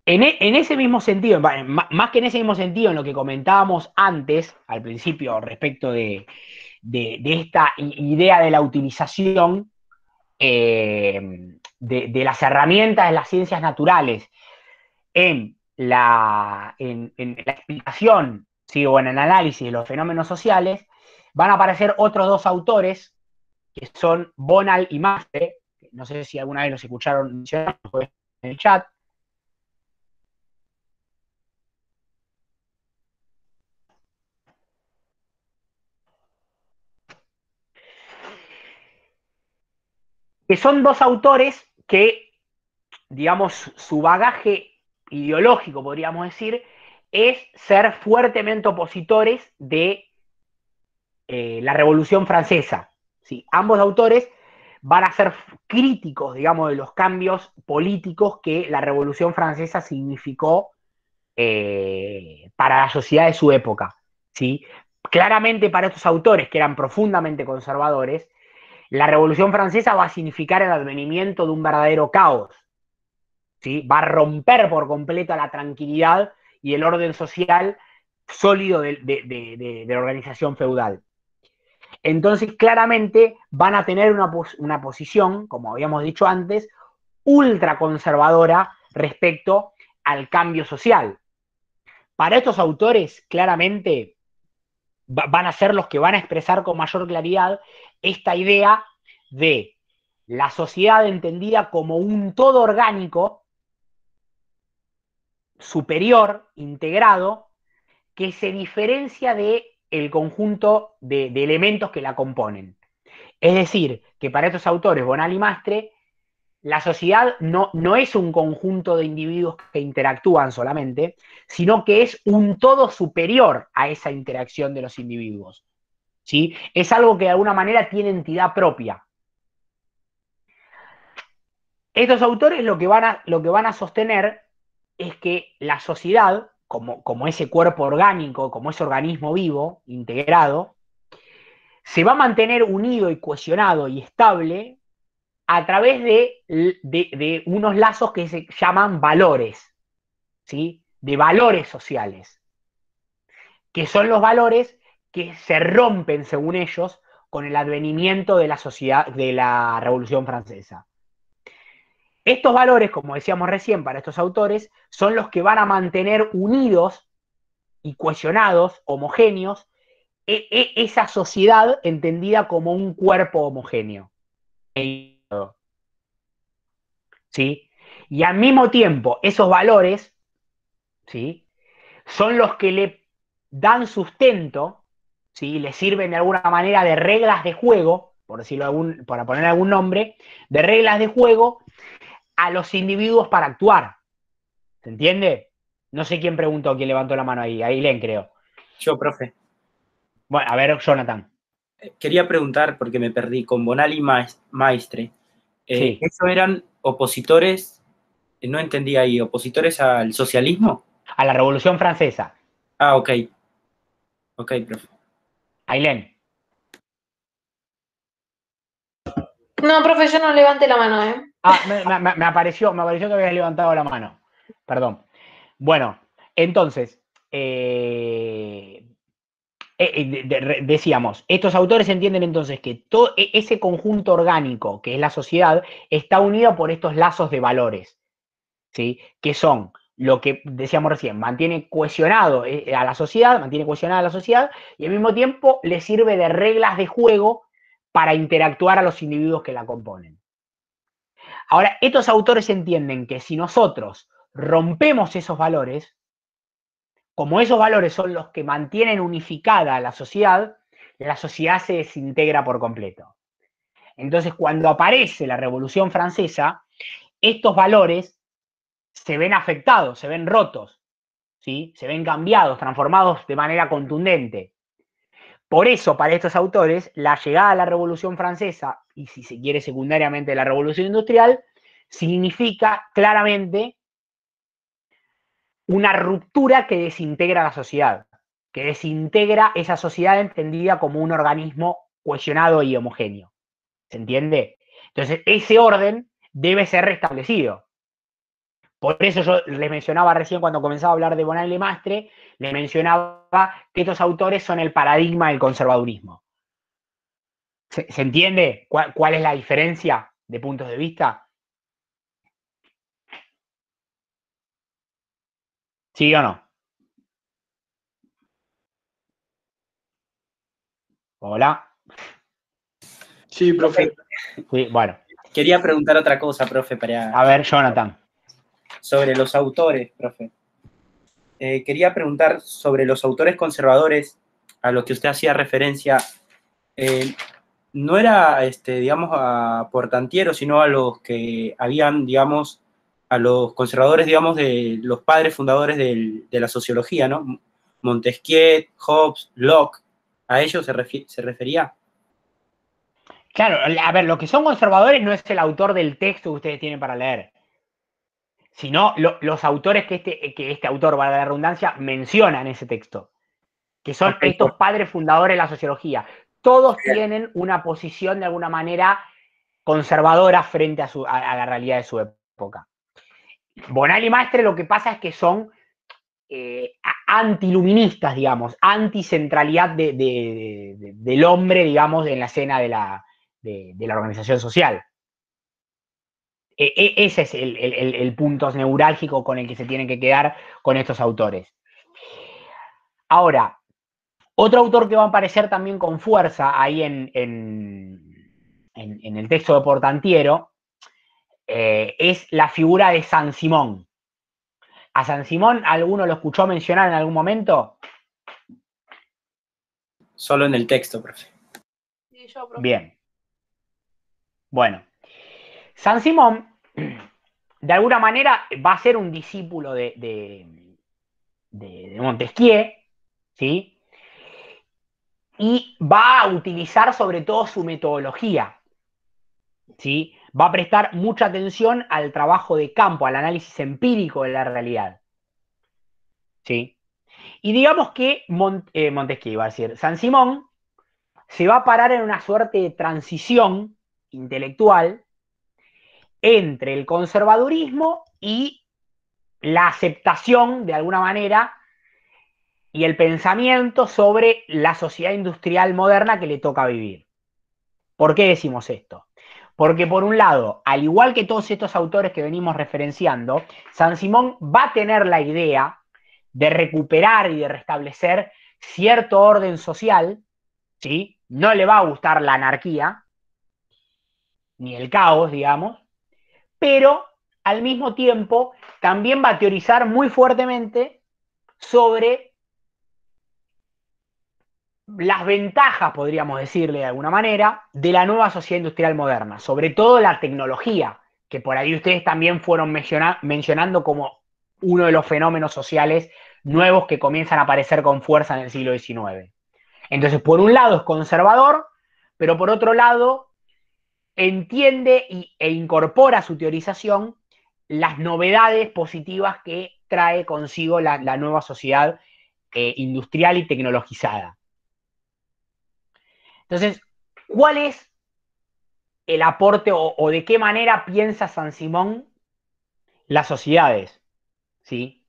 Speaker 1: E, en, ese mismo sentido, más que en ese mismo sentido, en lo que comentábamos antes, al principio, respecto de, esta idea de la utilización eh, de, las herramientas de las ciencias naturales en la, explicación o en el análisis de los fenómenos sociales, van a aparecer otros dos autores, que son Bonal y Mastre, no sé si alguna vez los escucharon en el chat. Que son dos autores que, digamos, su bagaje ideológico, podríamos decir, es ser fuertemente opositores de eh, la Revolución Francesa. ¿sí? Ambos autores van a ser críticos, digamos, de los cambios políticos que la Revolución Francesa significó eh, para la sociedad de su época. ¿sí? Claramente para estos autores, que eran profundamente conservadores, la Revolución Francesa va a significar el advenimiento de un verdadero caos. ¿sí? Va a romper por completo la tranquilidad y el orden social sólido de, la organización feudal. Entonces, claramente van a tener una, una posición, como habíamos dicho antes, ultra conservadora respecto al cambio social. Para estos autores, claramente, van a ser los que van a expresar con mayor claridad esta idea de la sociedad entendida como un todo orgánico superior, integrado, que se diferencia de el conjunto de, elementos que la componen. Es decir, que para estos autores, Bonal y Mastre, la sociedad no, no, es un conjunto de individuos que interactúan solamente, sino que es un todo superior a esa interacción de los individuos. ¿Sí? Es algo que de alguna manera tiene entidad propia. Estos autores lo que van a, lo que van a sostener es que la sociedad, como, como ese cuerpo orgánico, como ese organismo vivo, integrado, se va a mantener unido y cohesionado y estable a través de, de, unos lazos que se llaman valores, ¿sí? De valores sociales, que son los valores que se rompen, según ellos, con el advenimiento de la sociedad, de la Revolución Francesa. Estos valores, como decíamos recién para estos autores, son los que van a mantener unidos y cohesionados, homogéneos, e, e, esa sociedad entendida como un cuerpo homogéneo. ¿Sí? Y al mismo tiempo, esos valores, ¿sí? Son los que le dan sustento, ¿sí? Le sirven de alguna manera de reglas de juego, por decirlo algún, para poner algún nombre, de reglas de juego a los individuos para actuar. ¿Se entiende? No sé quién preguntó, quién levantó la mano ahí. Ahí Len, creo.
Speaker 3: Yo, profe.
Speaker 1: Bueno, a ver, Jonathan.
Speaker 3: Eh, quería preguntar, porque me perdí, con Bonali Maestre. Eh, ¿Eso eran opositores? Eh, no entendí ahí, ¿opositores al socialismo?
Speaker 1: A la Revolución Francesa.
Speaker 3: Ah, ok. Ok, profe.
Speaker 1: Ailén.
Speaker 5: No, profe, yo no levante la mano, ¿eh?
Speaker 1: Ah, me, apareció, me apareció que habías levantado la mano. Perdón. Bueno, entonces, eh, eh, decíamos, estos autores entienden entonces que todo e, ese conjunto orgánico que es la sociedad está unido por estos lazos de valores, ¿sí? Que son lo que decíamos recién, mantiene cohesionado eh, a la sociedad, mantiene cohesionada a la sociedad y al mismo tiempo le sirve de reglas de juego para interactuar a los individuos que la componen. Ahora, estos autores entienden que si nosotros rompemos esos valores, como esos valores son los que mantienen unificada a la sociedad, la sociedad se desintegra por completo. Entonces, cuando aparece la Revolución Francesa, estos valores se ven afectados, se ven rotos, ¿sí? se ven cambiados, transformados de manera contundente. Por eso, para estos autores, la llegada a la Revolución Francesa, y si se quiere secundariamente la Revolución Industrial, significa claramente una ruptura que desintegra la sociedad, que desintegra esa sociedad entendida como un organismo cohesionado y homogéneo. ¿Se entiende? Entonces, ese orden debe ser restablecido. Por eso yo les mencionaba recién cuando comenzaba a hablar de Bonal y Mastre, le mencionaba que estos autores son el paradigma del conservadurismo. ¿Se, entiende cuál, es la diferencia de puntos de vista? ¿Sí o no? Hola.
Speaker 8: Sí, profe.
Speaker 1: Sí, bueno.
Speaker 3: Quería preguntar otra cosa, profe, para...
Speaker 1: A ver, Jonathan.
Speaker 3: Sobre los autores, profe. Eh, quería preguntar sobre los autores conservadores a los que usted hacía referencia. Eh, no era, este, digamos, a Portantiero, sino a los que habían, digamos, a los conservadores, digamos, de los padres fundadores de la sociología, ¿no? Montesquieu, Hobbes, Locke, ¿a ellos se, se refería?
Speaker 1: Claro, a ver, lo que son conservadores no es el autor del texto que ustedes tienen para leer sino los autores que este, que este autor, para la redundancia, menciona en ese texto, que son estos padres fundadores de la sociología. Todos tienen una posición de alguna manera conservadora frente a, la realidad de su época. Bonal y Maestre lo que pasa es que son eh, antiluministas, digamos, anticentralidad de, del hombre, digamos, en la escena de la, de la organización social. E, e, ese es el, punto neurálgico con el que se tienen que quedar con estos autores. Ahora, otro autor que va a aparecer también con fuerza ahí en, el texto de Portantiero eh, es la figura de San Simón. ¿A San Simón alguno lo escuchó mencionar en algún momento?
Speaker 3: Solo en el texto, profe.
Speaker 1: Bien. Bueno, San Simón, de alguna manera, va a ser un discípulo de, Montesquieu, ¿sí? Y va a utilizar sobre todo su metodología, ¿sí? va a prestar mucha atención al trabajo de campo, al análisis empírico de la realidad. ¿Sí? Y digamos que eh, Montesquieu iba a decir, San Simón se va a parar en una suerte de transición intelectual entre el conservadurismo y la aceptación, de alguna manera, y el pensamiento sobre la sociedad industrial moderna que le toca vivir. ¿Por qué decimos esto? Porque por un lado, al igual que todos estos autores que venimos referenciando, San Simón va a tener la idea de recuperar y de restablecer cierto orden social, ¿sí? No le va a gustar la anarquía, ni el caos, digamos, pero al mismo tiempo también va a teorizar muy fuertemente sobre las ventajas, podríamos decirle de alguna manera, de la nueva sociedad industrial moderna, sobre todo la tecnología, que por ahí ustedes también fueron mencionando como uno de los fenómenos sociales nuevos que comienzan a aparecer con fuerza en el siglo XIX. Entonces, por un lado es conservador, pero por otro lado entiende e incorpora su teorización las novedades positivas que trae consigo la, nueva sociedad eh, industrial y tecnologizada. Entonces, ¿cuál es el aporte o, de qué manera piensa San Simón las sociedades? ¿Sí?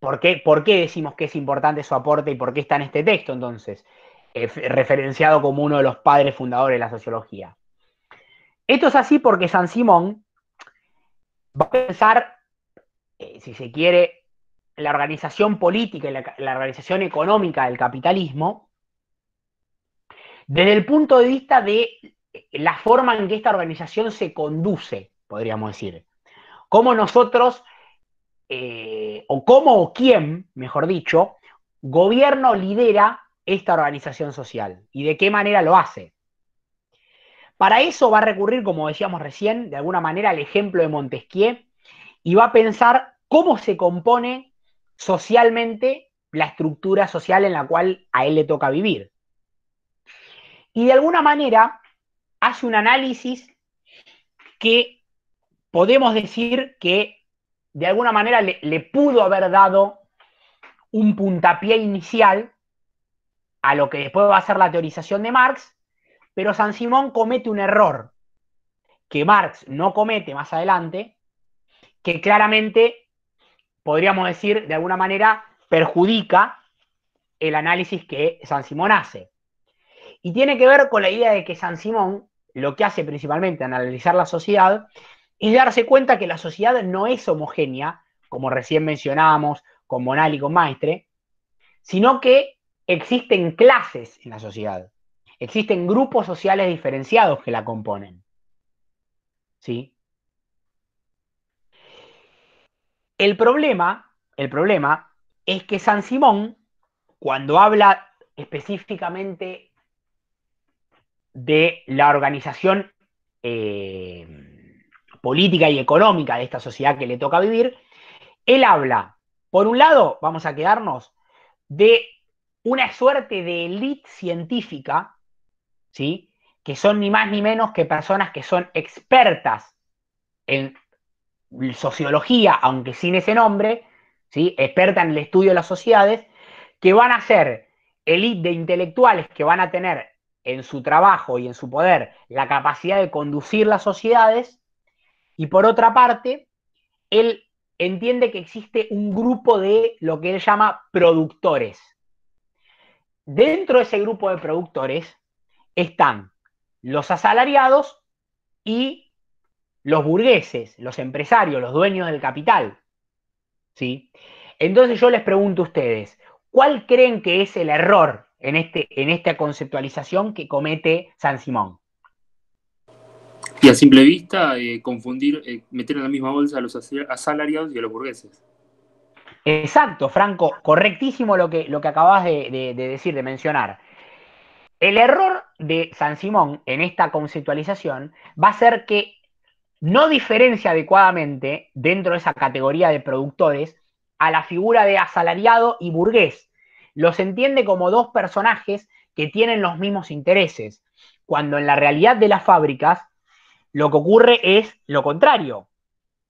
Speaker 1: ¿Por qué, ¿Por qué, decimos que es importante su aporte y por qué está en este texto entonces? Eh, referenciado como uno de los padres fundadores de la sociología. Esto es así porque San Simón va a pensar, eh, si se quiere, la organización política y la, organización económica del capitalismo desde el punto de vista de la forma en que esta organización se conduce, podríamos decir. Cómo nosotros, eh, o cómo o quién, mejor dicho, gobierno lidera esta organización social y de qué manera lo hace. Para eso va a recurrir, como decíamos recién, de alguna manera al ejemplo de Montesquieu y va a pensar cómo se compone socialmente la estructura social en la cual a él le toca vivir. Y de alguna manera hace un análisis que podemos decir que de alguna manera le, le pudo haber dado un puntapié inicial a lo que después va a ser la teorización de Marx, pero San Simón comete un error que Marx no comete más adelante, que claramente, podríamos decir, de alguna manera, perjudica el análisis que San Simón hace. Y tiene que ver con la idea de que San Simón lo que hace principalmente analizar la sociedad es darse cuenta que la sociedad no es homogénea, como recién mencionábamos con Monal y con Maestre, sino que existen clases en la sociedad. Existen grupos sociales diferenciados que la componen. ¿Sí? El problema, el problema es que San Simón, cuando habla específicamente de la organización eh, política y económica de esta sociedad que le toca vivir, él habla, por un lado, vamos a quedarnos, de una suerte de élite científica ¿sí? que son ni más ni menos que personas que son expertas en sociología, aunque sin ese nombre, ¿sí? expertas en el estudio de las sociedades, que van a ser élite de intelectuales que van a tener en su trabajo y en su poder la capacidad de conducir las sociedades, y por otra parte, él entiende que existe un grupo de lo que él llama productores. Dentro de ese grupo de productores están los asalariados y los burgueses, los empresarios, los dueños del capital. ¿Sí? Entonces yo les pregunto a ustedes, ¿cuál creen que es el error en, este, en esta conceptualización que comete San Simón?
Speaker 11: Y a simple vista, eh, confundir, eh, meter en la misma bolsa a los asalariados y a los burgueses.
Speaker 1: Exacto, Franco, correctísimo lo que, lo que acabas de decir, de mencionar. El error de San Simón en esta conceptualización va a ser que no diferencia adecuadamente dentro de esa categoría de productores a la figura de asalariado y burgués. Los entiende como dos personajes que tienen los mismos intereses, cuando en la realidad de las fábricas lo que ocurre es lo contrario.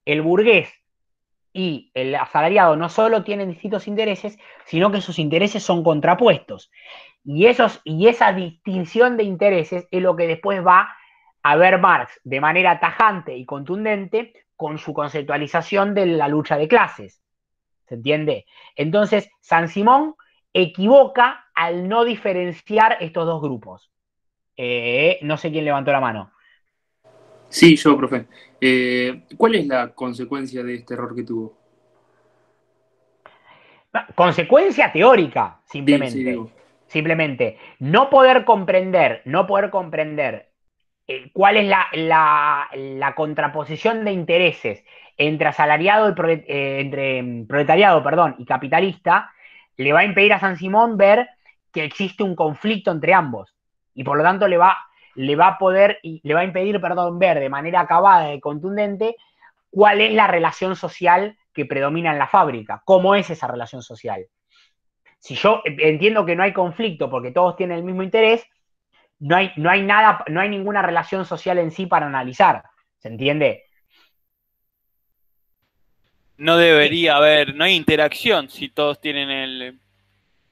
Speaker 1: El burgués y el asalariado no solo tienen distintos intereses, sino que sus intereses son contrapuestos. Y, esos, y esa distinción de intereses es lo que después va a ver Marx de manera tajante y contundente con su conceptualización de la lucha de clases. ¿Se entiende? Entonces, San Simón equivoca al no diferenciar estos dos grupos. Eh, no sé quién levantó la mano.
Speaker 11: Sí, yo, profe. Eh, ¿Cuál es la consecuencia de este error que tuvo?
Speaker 1: Consecuencia teórica, simplemente. simplemente. No poder comprender, no poder comprender eh, cuál es la, contraposición de intereses entre asalariado y eh, entre mm, proletariado, perdón, y capitalista, le va a impedir a San Simón ver que existe un conflicto entre ambos. Y por lo tanto le va, le va a poder, le va a impedir, perdón, ver de manera acabada y contundente cuál es la relación social que predomina en la fábrica, cómo es esa relación social. Si yo entiendo que no hay conflicto porque todos tienen el mismo interés, no hay, no hay nada, no hay ninguna relación social en sí para analizar. ¿Se entiende?
Speaker 10: No debería haber, no hay interacción si todos tienen el,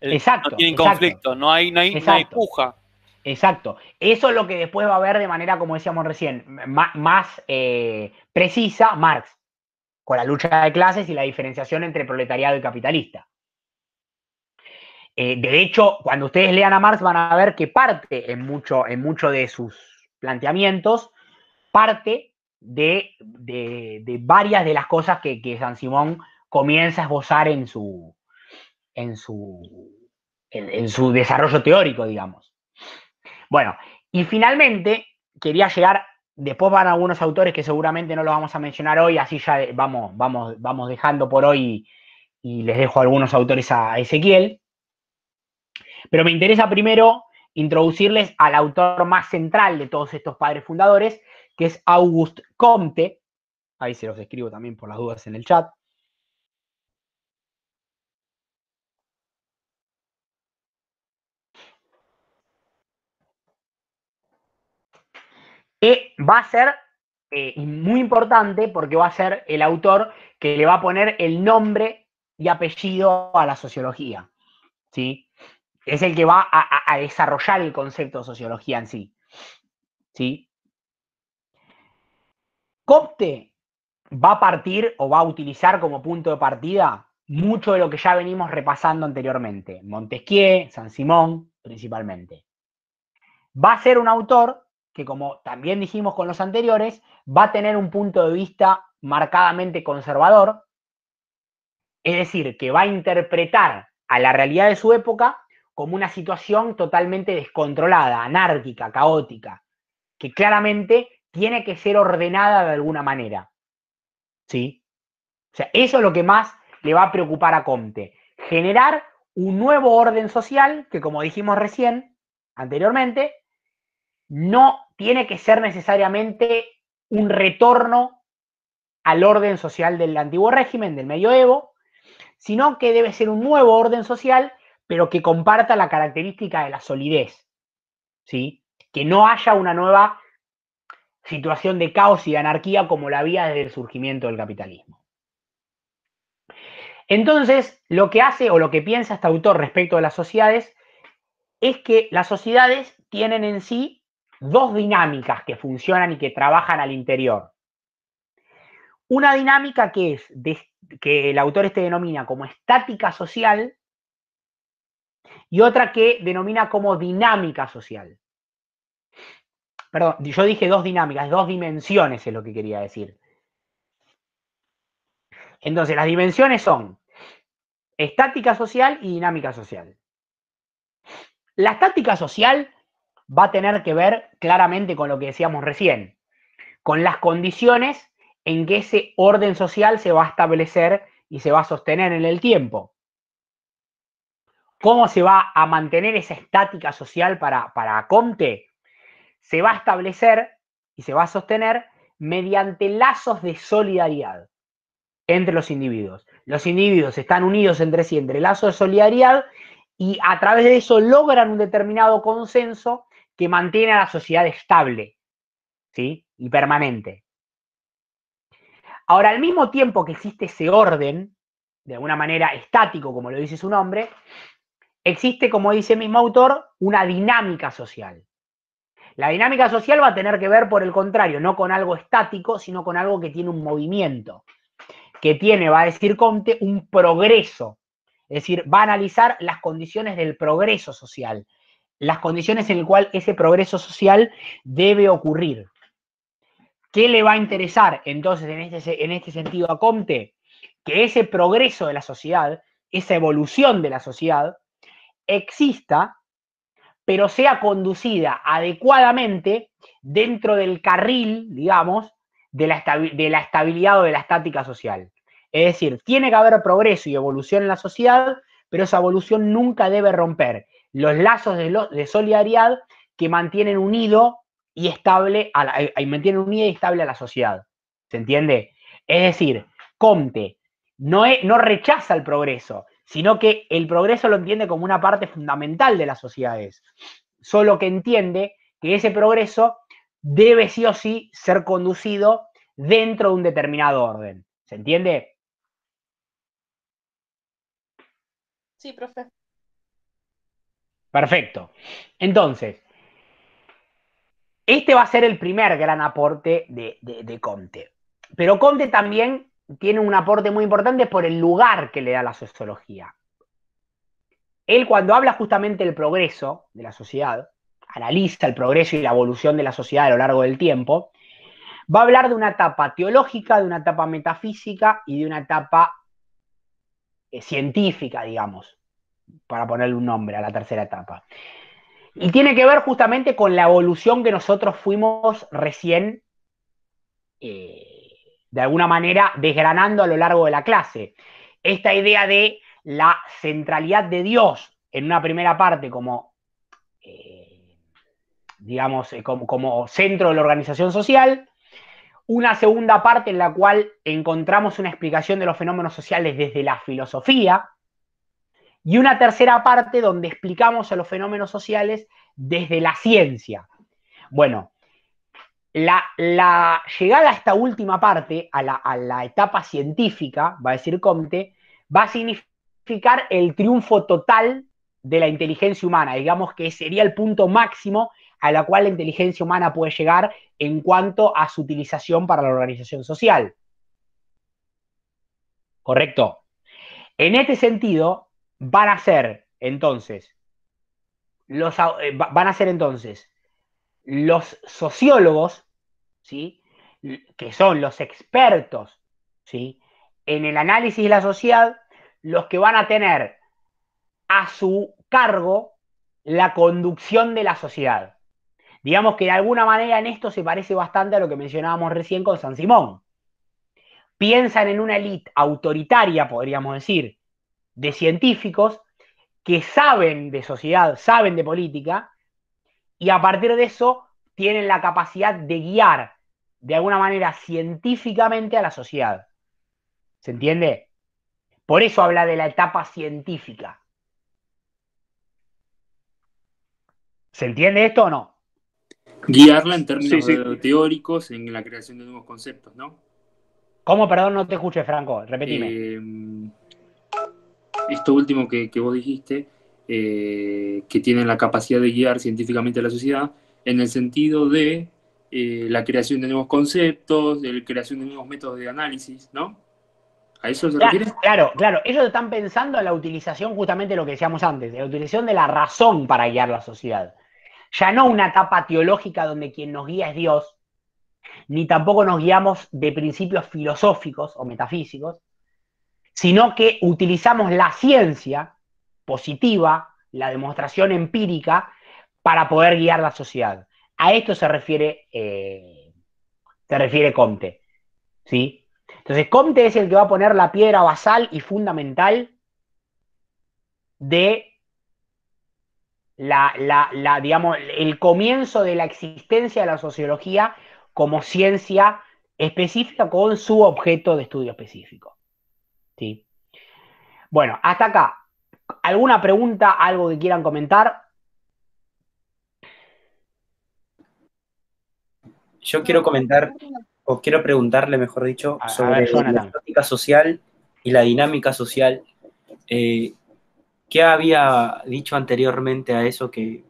Speaker 1: exacto,
Speaker 10: no tienen conflicto, no hay, no hay, no hay puja.
Speaker 1: Exacto. Eso es lo que después va a ver de manera, como decíamos recién, más, eh, precisa Marx, con la lucha de clases y la diferenciación entre proletariado y capitalista. Eh, de hecho, cuando ustedes lean a Marx van a ver que parte en mucho, en mucho de sus planteamientos, parte de, varias de las cosas que, San Simón comienza a esbozar en su, en su, en su desarrollo teórico, digamos. Bueno, y finalmente quería llegar, después van algunos autores que seguramente no los vamos a mencionar hoy, así ya vamos, vamos, vamos dejando por hoy y les dejo algunos autores a Ezequiel. Pero me interesa primero introducirles al autor más central de todos estos padres fundadores, que es Auguste Comte. Ahí se los escribo también por las dudas en el chat. Que va a ser eh, muy importante porque va a ser el autor que le va a poner el nombre y apellido a la sociología. ¿sí? Es el que va a, desarrollar el concepto de sociología en sí. ¿sí? Copte va a partir o va a utilizar como punto de partida mucho de lo que ya venimos repasando anteriormente. Montesquieu, San Simón, principalmente. Va a ser un autor que como también dijimos con los anteriores, va a tener un punto de vista marcadamente conservador, es decir, que va a interpretar a la realidad de su época como una situación totalmente descontrolada, anárquica, caótica, que claramente tiene que ser ordenada de alguna manera. ¿Sí? O sea, eso es lo que más le va a preocupar a Comte, generar un nuevo orden social que, como dijimos recién, anteriormente, no tiene que ser necesariamente un retorno al orden social del antiguo régimen, del medioevo, sino que debe ser un nuevo orden social, pero que comparta la característica de la solidez, ¿sí? Que no haya una nueva situación de caos y de anarquía como la había desde el surgimiento del capitalismo. Entonces, lo que hace o lo que piensa este autor respecto de las sociedades es que las sociedades tienen en sí dos dinámicas que funcionan y que trabajan al interior. Una dinámica que es que el autor este denomina como estática social y otra que denomina como dinámica social. Perdón, yo dije dos dinámicas, dos dimensiones es lo que quería decir. Entonces, las dimensiones son estática social y dinámica social. La estática social va a tener que ver claramente con lo que decíamos recién, con las condiciones en que ese orden social se va a establecer y se va a sostener en el tiempo. ¿Cómo se va a mantener esa estática social para, para Comte? Se va a establecer y se va a sostener mediante lazos de solidaridad entre los individuos. Los individuos están unidos entre sí, entre lazos de solidaridad, y a través de eso logran un determinado consenso que mantiene a la sociedad estable. ¿sí? y permanente. Ahora, al mismo tiempo que existe ese orden, de alguna manera estático, como lo dice su nombre, existe, como dice el mismo autor, una dinámica social. La dinámica social va a tener que ver, por el contrario, no con algo estático, sino con algo que tiene un movimiento, que tiene, va a decir Comte, un progreso. Es decir, va a analizar las condiciones del progreso social, las condiciones en las cuales ese progreso social debe ocurrir. ¿Qué le va a interesar entonces en este, en este sentido a Comte? Que ese progreso de la sociedad, esa evolución de la sociedad, exista pero sea conducida adecuadamente dentro del carril, digamos, de la, de la estabilidad o de la estática social. Es decir, tiene que haber progreso y evolución en la sociedad, pero esa evolución nunca debe romper los lazos de, solidaridad que mantienen unido y estable a la, eh, mantienen unida y estable a la sociedad. ¿Se entiende? Es decir, Comte no, no rechaza el progreso, sino que el progreso lo entiende como una parte fundamental de las sociedades, solo que entiende que ese progreso debe sí o sí ser conducido dentro de un determinado orden. ¿Se entiende?
Speaker 2: Sí, profe.
Speaker 1: Perfecto. Entonces, este va a ser el primer gran aporte de, de Comte. Pero Comte también tiene un aporte muy importante por el lugar que le da la sociología. Él cuando habla justamente del progreso de la sociedad, analiza el progreso y la evolución de la sociedad a lo largo del tiempo, va a hablar de una etapa teológica, de una etapa metafísica y de una etapa eh, científica, digamos, para ponerle un nombre a la tercera etapa. Y tiene que ver justamente con la evolución que nosotros fuimos recién eh, de alguna manera desgranando a lo largo de la clase. Esta idea de la centralidad de Dios en una primera parte como, eh, digamos, eh, como, como centro de la organización social, una segunda parte en la cual encontramos una explicación de los fenómenos sociales desde la filosofía, y una tercera parte donde explicamos a los fenómenos sociales desde la ciencia. Bueno, la, llegada a esta última parte, a la, etapa científica, va a decir Comte, va a significar el triunfo total de la inteligencia humana, digamos que sería el punto máximo a la cual la inteligencia humana puede llegar en cuanto a su utilización para la organización social. ¿Correcto? En este sentido, van a ser entonces, los, eh, van a ser entonces los sociólogos, ¿sí? que son los expertos ¿sí? en el análisis de la sociedad, los que van a tener a su cargo la conducción de la sociedad. Digamos que de alguna manera en esto se parece bastante a lo que mencionábamos recién con San Simón. Piensan en una élite autoritaria, podríamos decir, de científicos que saben de sociedad, saben de política, y a partir de eso tienen la capacidad de guiar de alguna manera científicamente a la sociedad. ¿Se entiende? Por eso habla de la etapa científica. ¿Se entiende esto o no?
Speaker 11: Guiarla en términos teóricos en la creación de nuevos conceptos, ¿no?
Speaker 1: ¿Cómo? Perdón, no te escuché, Franco. Repetime.
Speaker 11: Eh, esto último que vos dijiste, eh, que tienen la capacidad de guiar científicamente a la sociedad en el sentido de eh, la creación de nuevos conceptos, de la creación de nuevos métodos de análisis, ¿no? ¿A eso se
Speaker 1: claro,
Speaker 11: refiere?
Speaker 1: Claro, claro. Ellos están pensando en la utilización, justamente de lo que decíamos antes, de la utilización de la razón para guiar la sociedad. Ya no una etapa teológica donde quien nos guía es Dios, ni tampoco nos guiamos de principios filosóficos o metafísicos, sino que utilizamos la ciencia positiva, la demostración empírica, para poder guiar la sociedad. A esto se refiere, eh, se refiere Comte. ¿sí? Entonces, Comte es el que va a poner la piedra basal y fundamental de la, el comienzo de la existencia de la sociología como ciencia específica con su objeto de estudio específico. ¿Sí? Bueno, hasta acá. ¿Alguna pregunta, algo que quieran comentar?
Speaker 3: yo quiero comentar, o quiero preguntarle, mejor dicho, sobre la estática social y la dinámica social. Eh, ¿Qué había dicho anteriormente a eso que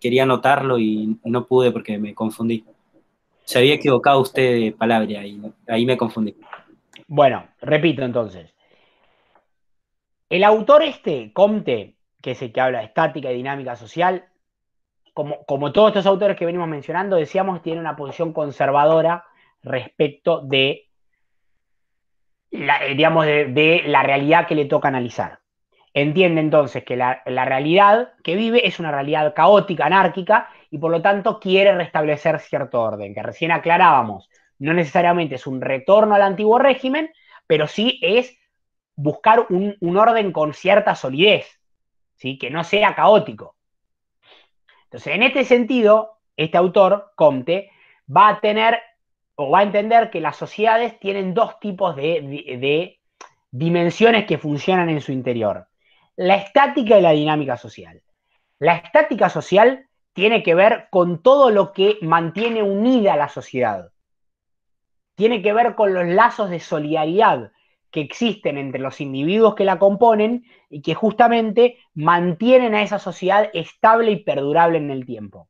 Speaker 3: quería anotarlo y no pude porque me confundí? Se había equivocado usted de palabra y ahí me confundí.
Speaker 1: Bueno, repito entonces. El autor este, Comte, que es el que habla de estática y dinámica social, como, como todos estos autores que venimos mencionando, decíamos, tiene una posición conservadora respecto de la, eh, digamos, de, la realidad que le toca analizar. Entiende entonces que la, la, realidad que vive es una realidad caótica, anárquica, y por lo tanto quiere restablecer cierto orden, que recién aclarábamos, no necesariamente es un retorno al antiguo régimen, pero sí es buscar un, orden con cierta solidez, ¿sí? que no sea caótico. Entonces, en este sentido, este autor, Comte, va a tener o va a entender que las sociedades tienen dos tipos de, de dimensiones que funcionan en su interior. La estática y la dinámica social. La estática social tiene que ver con todo lo que mantiene unida a la sociedad. Tiene que ver con los lazos de solidaridad que existen entre los individuos que la componen y que justamente mantienen a esa sociedad estable y perdurable en el tiempo.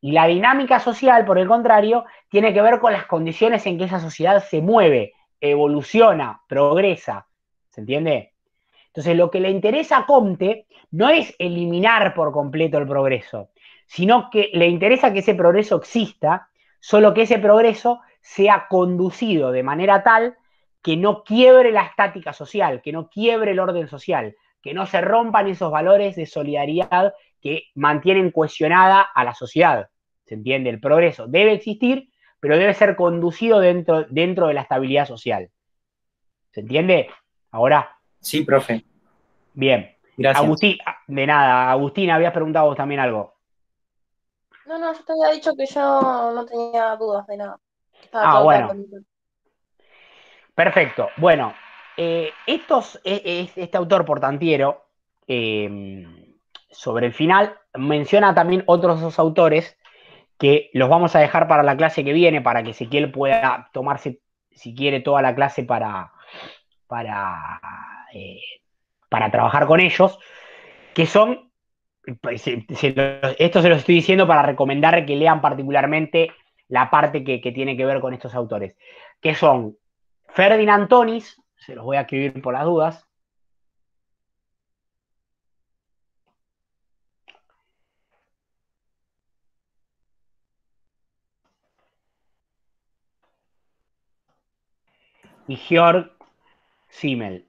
Speaker 1: Y la dinámica social, por el contrario, tiene que ver con las condiciones en que esa sociedad se mueve, evoluciona, progresa. ¿Se entiende? Entonces, lo que le interesa a Comte no es eliminar por completo el progreso, sino que le interesa que ese progreso exista, solo que ese progreso sea conducido de manera tal que no quiebre la estática social, que no quiebre el orden social, que no se rompan esos valores de solidaridad que mantienen cohesionada a la sociedad. ¿Se entiende? El progreso debe existir, pero debe ser conducido dentro, dentro de la estabilidad social. ¿Se entiende? Ahora.
Speaker 3: Sí, profe.
Speaker 1: Bien. Gracias. Agustín, de nada. Agustín, habías preguntado vos también algo.
Speaker 2: No, no, yo te había dicho que yo no tenía dudas de nada.
Speaker 1: Ah, bueno. Perfecto. Bueno, eh, estos, e, e, este autor portantiero, em, sobre el final, menciona también otros dos autores que los vamos a dejar para la clase que viene, para que Ezequiel pueda tomarse, si quiere, toda la clase para, para, eh, para trabajar con ellos, que son, esto se los estoy diciendo para recomendar que lean particularmente la parte que, tiene que ver con estos autores, que son Ferdinand Tonis, se los voy a escribir por las dudas. Y Georg Simmel.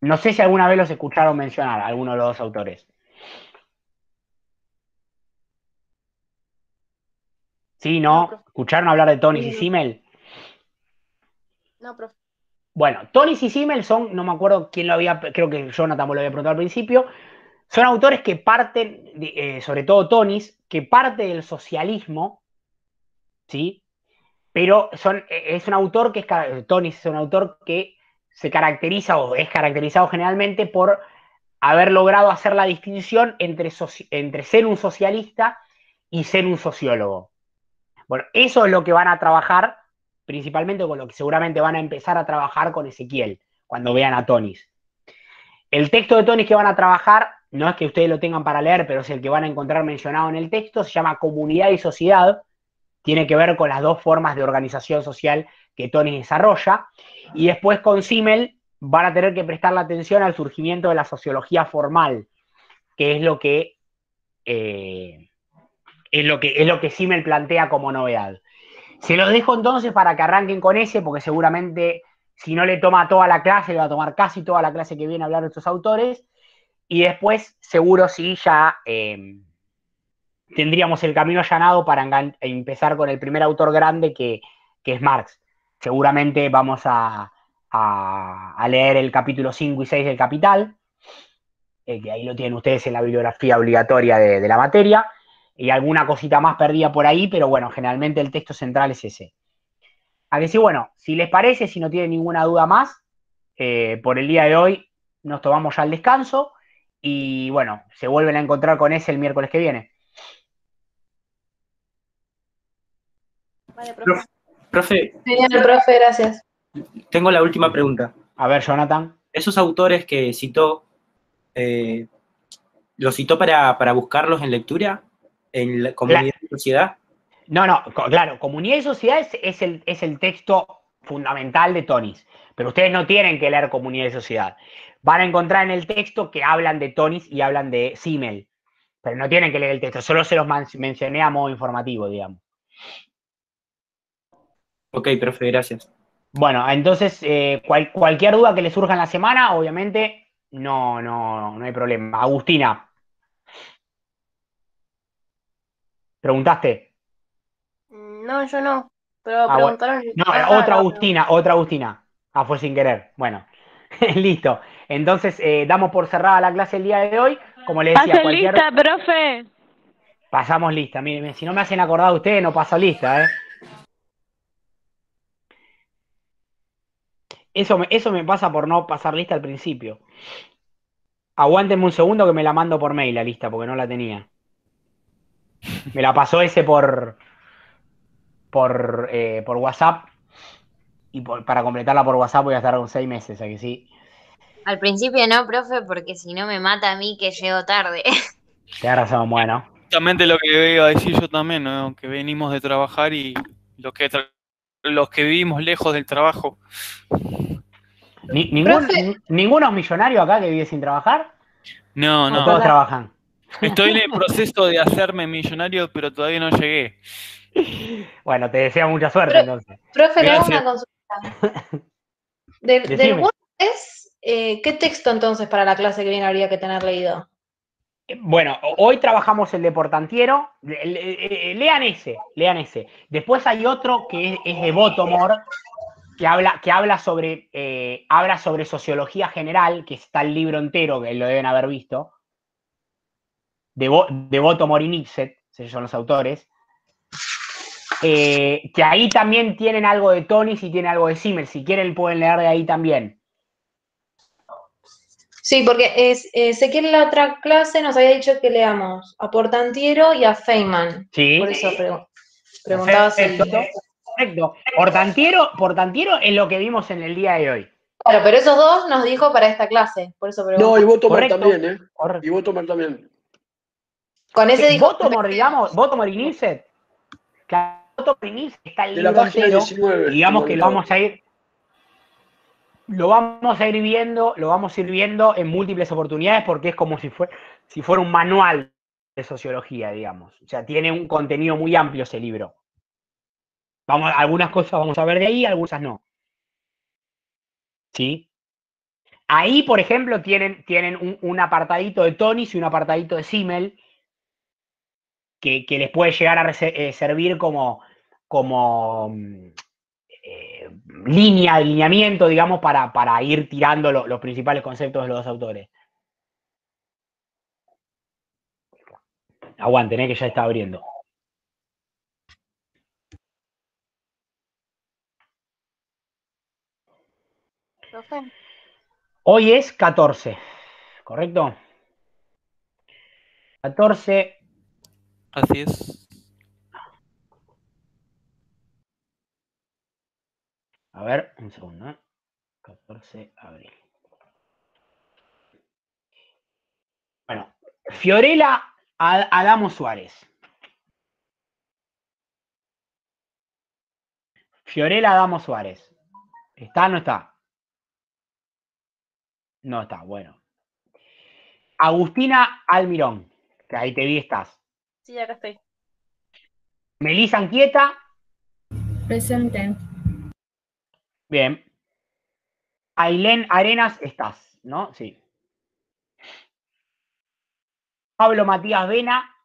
Speaker 1: No sé si alguna vez los escucharon mencionar, alguno de los dos autores. Sí, ¿no? ¿Escucharon hablar de Tonis y Simmel?
Speaker 2: No, profe.
Speaker 1: Bueno, Tony y Simmel son, no me acuerdo quién lo había, creo que Jonathan me lo había preguntado al principio, son autores que parten, eh, sobre todo Tonis, que parte del socialismo, ¿sí? Pero son, e, es un autor que es, Tonis es un autor que se caracteriza o es caracterizado generalmente por haber logrado hacer la distinción entre, entre ser un socialista y ser un sociólogo. Bueno, eso es lo que van a trabajar principalmente con lo que seguramente van a empezar a trabajar con Ezequiel cuando vean a Tonis. El texto de Tonis que van a trabajar, no es que ustedes lo tengan para leer, pero es el que van a encontrar mencionado en el texto, se llama Comunidad y Sociedad, tiene que ver con las dos formas de organización social que Tonis desarrolla, y después con Simmel van a tener que prestar la atención al surgimiento de la sociología formal, que es lo que, eh, es lo que, es lo que Simmel plantea como novedad. Se los dejo entonces para que arranquen con ese, porque seguramente si no le toma toda la clase, le va a tomar casi toda la clase que viene a hablar de estos autores. Y después, seguro sí, ya em, tendríamos el camino allanado para empezar con el primer autor grande que, es Marx. Seguramente vamos a, leer el capítulo 5 y 6 del Capital, eh, que ahí lo tienen ustedes en la bibliografía obligatoria de la materia y alguna cosita más perdida por ahí, pero bueno, generalmente el texto central es ese. A que sí, bueno, si les parece, si no tienen ninguna duda más, eh, por el día de hoy nos tomamos ya el descanso y bueno, se vuelven a encontrar con ese el miércoles que viene.
Speaker 2: Vale, profe.
Speaker 3: Profe.
Speaker 5: Genial, profe, gracias.
Speaker 3: Tengo la última pregunta.
Speaker 1: A ver, Jonathan.
Speaker 3: Esos autores que citó, eh, ¿los citó para, para, buscarlos en lectura? ¿En la comunidad y sociedad?
Speaker 1: No, no, claro, comunidad y sociedad es, es, el, es el texto fundamental de Tonis, pero ustedes no tienen que leer comunidad y sociedad. Van a encontrar en el texto que hablan de Tonis y hablan de Simmel, pero no tienen que leer el texto, solo se los mencioné a modo informativo, digamos.
Speaker 3: Ok, profe, gracias.
Speaker 1: Bueno, entonces, eh, cual, cualquier duda que le surja en la semana, obviamente, no, no, no hay problema. Agustina. ¿Preguntaste?
Speaker 2: No, yo no. Pero
Speaker 1: Ah,
Speaker 2: preguntaron.
Speaker 1: No,
Speaker 2: Ah,
Speaker 1: otra
Speaker 2: no,
Speaker 1: Agustina, otra Agustina. Ah, fue sin querer. Bueno, listo. Entonces, eh, damos por cerrada la clase el día de hoy. Como les decía,
Speaker 12: Pase
Speaker 1: cualquier...
Speaker 12: lista, profe.
Speaker 1: pasamos lista. Miren, si no me hacen acordar ustedes, no paso lista, ¿eh? Eso me, eso me pasa por no pasar lista al principio. Aguántenme un segundo que me la mando por mail la lista, porque no la tenía. Me la pasó ese por, por, eh, por WhatsApp. Y por- para completarla por WhatsApp voy a estar con seis meses, ¿a que sí?
Speaker 13: Al principio no, profe, porque si no me mata a mí que llego tarde.
Speaker 1: Tienes razón, bueno.
Speaker 10: Justamente lo que iba a decir yo también, ¿no? que venimos de trabajar y los que tra- los que vivimos lejos del trabajo.
Speaker 1: Ni- ningún, ni- ¿Ninguno es millonario acá que vive sin trabajar?
Speaker 10: No,
Speaker 1: ¿O
Speaker 10: no.
Speaker 1: todos trabajan?
Speaker 10: Estoy en el proceso de hacerme millonario, pero todavía no llegué.
Speaker 1: Bueno, te deseo mucha suerte
Speaker 5: Pero-
Speaker 1: entonces.
Speaker 5: Profe, le hago
Speaker 10: Gracias.
Speaker 5: una consulta. Del, del
Speaker 1: Decime.
Speaker 5: WordPress, eh, ¿qué texto entonces para la clase que viene habría que tener leído?
Speaker 1: Bueno, hoy trabajamos el de Portantiero. Le- le- eh, Lean ese, lean ese. Después hay otro que es, es de Botomor, que habla, que habla sobre, eh, habla sobre sociología general, que está el libro entero, que lo deben haber visto. De, Bo- de Botomor y Nixet, ellos son los autores. Eh, que ahí también tienen algo de Tonis y tiene algo de Simmel. Si quieren, pueden leer de ahí también.
Speaker 5: Sí, porque es, eh, sé que en la otra clase nos había dicho que leamos a Portantiero y a Feynman.
Speaker 1: Sí.
Speaker 5: Por eso pre- preguntaba si...
Speaker 1: Perfecto. Perfecto. Portantiero, Portantiero es lo que vimos en el día de hoy.
Speaker 5: Claro, pero esos dos nos dijo para esta clase, por eso pregunto.
Speaker 8: No, y vos tomar
Speaker 1: Correcto.
Speaker 8: también, ¿eh? Y vos tomar también.
Speaker 5: Con ese dijo...
Speaker 1: Votomor, digamos, Votomor y Nielsen. Claro, Nielsen está el
Speaker 8: De la
Speaker 1: libro
Speaker 8: página
Speaker 1: entero,
Speaker 8: 19.
Speaker 1: y digamos que lo vamos a ir lo vamos a ir viendo, lo vamos a ir viendo en múltiples oportunidades porque es como si fuera, si fuera un manual de sociología, digamos. O sea, tiene un contenido muy amplio ese libro. Vamos, algunas cosas vamos a ver de ahí, algunas no. ¿Sí? Ahí, por ejemplo, tienen, tienen un, un apartadito de Tonis y un apartadito de Simmel que, que les puede llegar a eh, servir como, como mm, eh, línea, alineamiento, digamos, para, para ir tirando lo- los principales conceptos de los dos autores. Aguanten, eh, que ya está abriendo.
Speaker 2: Profe,
Speaker 1: Hoy es 14, ¿correcto? 14.
Speaker 10: Así es.
Speaker 1: A ver, un segundo. ¿eh? 14 abril. Bueno, Fiorella Ad- Adamo Suárez. Fiorella Adamo Suárez. ¿Está o no está? No está, bueno. Agustina Almirón, que ahí te vi estás.
Speaker 2: Sí, acá estoy.
Speaker 1: Melissa Anquieta,
Speaker 12: Presente.
Speaker 1: bien. Ailén Arenas, estás, ¿no? Sí. Pablo Matías Vena,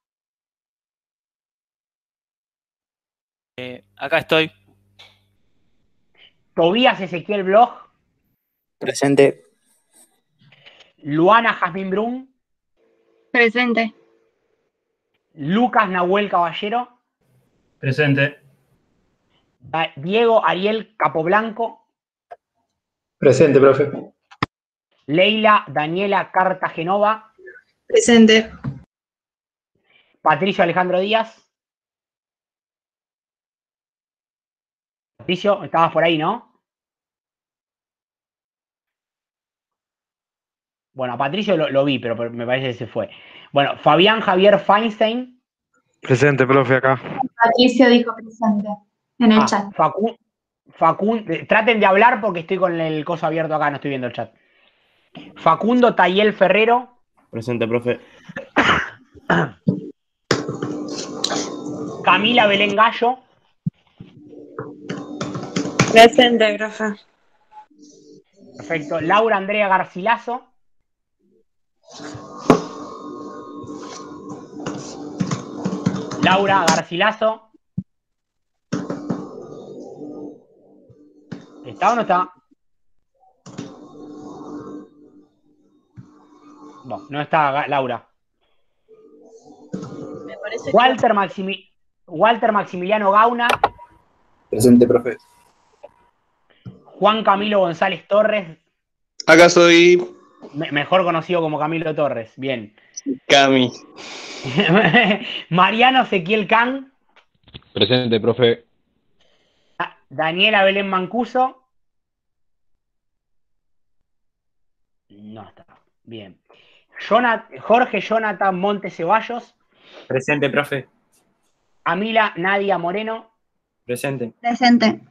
Speaker 10: Eh, acá estoy.
Speaker 1: Tobías Ezequiel Bloch,
Speaker 14: Presente.
Speaker 1: Luana Jazmín Brun,
Speaker 12: Presente.
Speaker 1: Lucas Nahuel Caballero,
Speaker 9: Presente.
Speaker 1: Da- Diego Ariel Capoblanco,
Speaker 4: Presente, profe.
Speaker 1: Leila Daniela Cartagenova,
Speaker 5: Presente.
Speaker 1: Patricio Alejandro Díaz, Patricio, estabas por ahí, ¿no? Bueno, a Patricio lo, lo vi, pero me parece que se fue. Bueno, Fabián Javier Feinstein.
Speaker 15: Presente, profe, acá.
Speaker 12: Patricio dijo presente en el
Speaker 1: Ah,
Speaker 12: chat.
Speaker 1: Facu- Facun- eh, traten de hablar porque estoy con el coso abierto acá, no estoy viendo el chat. Facundo Tayel Ferrero.
Speaker 16: Presente, profe.
Speaker 1: Camila Belén Gallo.
Speaker 12: Presente, profe.
Speaker 1: Perfecto. Laura Andrea Garcilaso. Laura Garcilaso. ¿Está o no está? No, no está Laura.
Speaker 2: Me parece
Speaker 1: Walter, Maximi- Walter Maximiliano Gauna.
Speaker 16: Presente, profe.
Speaker 1: Juan Camilo González Torres,
Speaker 17: Acá soy
Speaker 1: me- mejor conocido como Camilo Torres. Bien.
Speaker 17: Cami.
Speaker 1: Mariano Ezequiel Can.
Speaker 18: Presente, profe.
Speaker 1: Daniela Belén Mancuso. No está. Bien. Jonat- Jorge Jonathan Montes Ceballos.
Speaker 3: Presente, profe.
Speaker 1: Amila Nadia Moreno.
Speaker 3: Presente.
Speaker 12: Presente.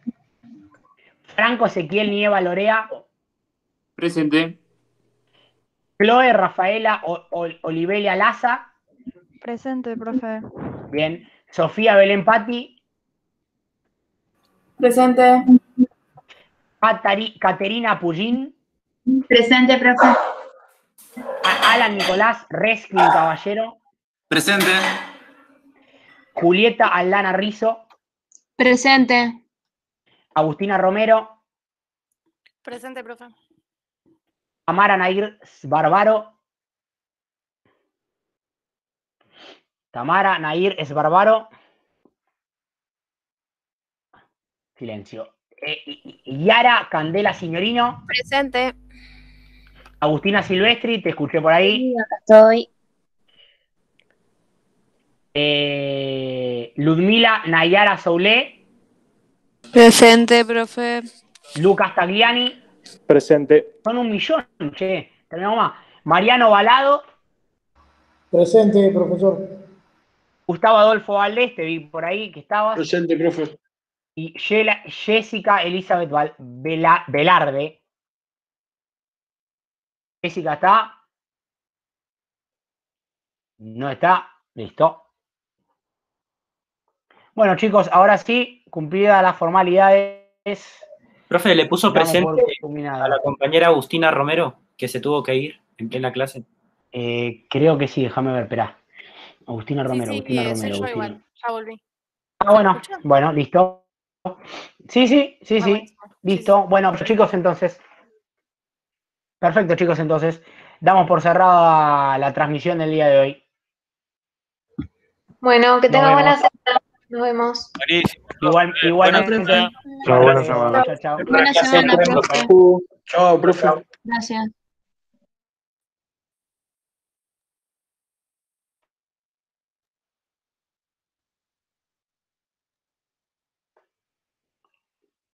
Speaker 1: Franco Ezequiel Nieva Lorea.
Speaker 11: Presente.
Speaker 1: Chloe Rafaela O- O- Olivelia Laza.
Speaker 12: Presente, profe.
Speaker 1: Bien. Sofía Belén Patti.
Speaker 12: Presente.
Speaker 1: Caterina Pullín.
Speaker 12: Presente, profe.
Speaker 1: Alan Nicolás Reskin Caballero.
Speaker 19: Presente.
Speaker 1: Julieta Aldana Rizo.
Speaker 12: Presente.
Speaker 1: Agustina Romero.
Speaker 12: Presente, profe.
Speaker 1: Amara Nair Barbaro. Tamara Nair es Barbaro. Silencio. Eh, Yara Candela Signorino.
Speaker 12: Presente.
Speaker 1: Agustina Silvestri, te escuché por ahí.
Speaker 13: Acá estoy.
Speaker 1: Eh, Ludmila Nayara Soulé.
Speaker 12: Presente, profe.
Speaker 1: Lucas Tagliani.
Speaker 7: Presente.
Speaker 1: Son un millón, che. Tenemos más. Mariano Balado.
Speaker 6: Presente, profesor.
Speaker 1: Gustavo Adolfo Valdés, te vi por ahí que estabas.
Speaker 8: Presente, profe.
Speaker 1: Y Yela- Jessica Elizabeth Val- Vela- Velarde. Jessica está. No está. Listo. Bueno, chicos, ahora sí, cumplidas las formalidades.
Speaker 3: Profe, le puso presente a la compañera Agustina Romero, que se tuvo que ir en plena clase.
Speaker 1: Eh, creo que sí, déjame ver, esperá. Agustina Romero, Agustina
Speaker 12: soy
Speaker 1: Romero.
Speaker 12: yo
Speaker 1: Agustina.
Speaker 12: igual. Ya volví.
Speaker 1: Ah, bueno, bueno, listo. Sí, sí, sí,
Speaker 12: Ah,
Speaker 1: sí. Listo. Bueno, pues, chicos, entonces. Perfecto, chicos, entonces. Damos por cerrada la transmisión del día de hoy.
Speaker 5: Bueno, que
Speaker 1: Nos
Speaker 5: tenga buena semana. Nos vemos.
Speaker 1: Igual, igualmente.
Speaker 5: profe.
Speaker 8: Chao, buena
Speaker 1: Eh,
Speaker 8: semana.
Speaker 1: Chao, chao.
Speaker 12: Buena semana, profe.
Speaker 8: Chao, profe.
Speaker 12: Gracias.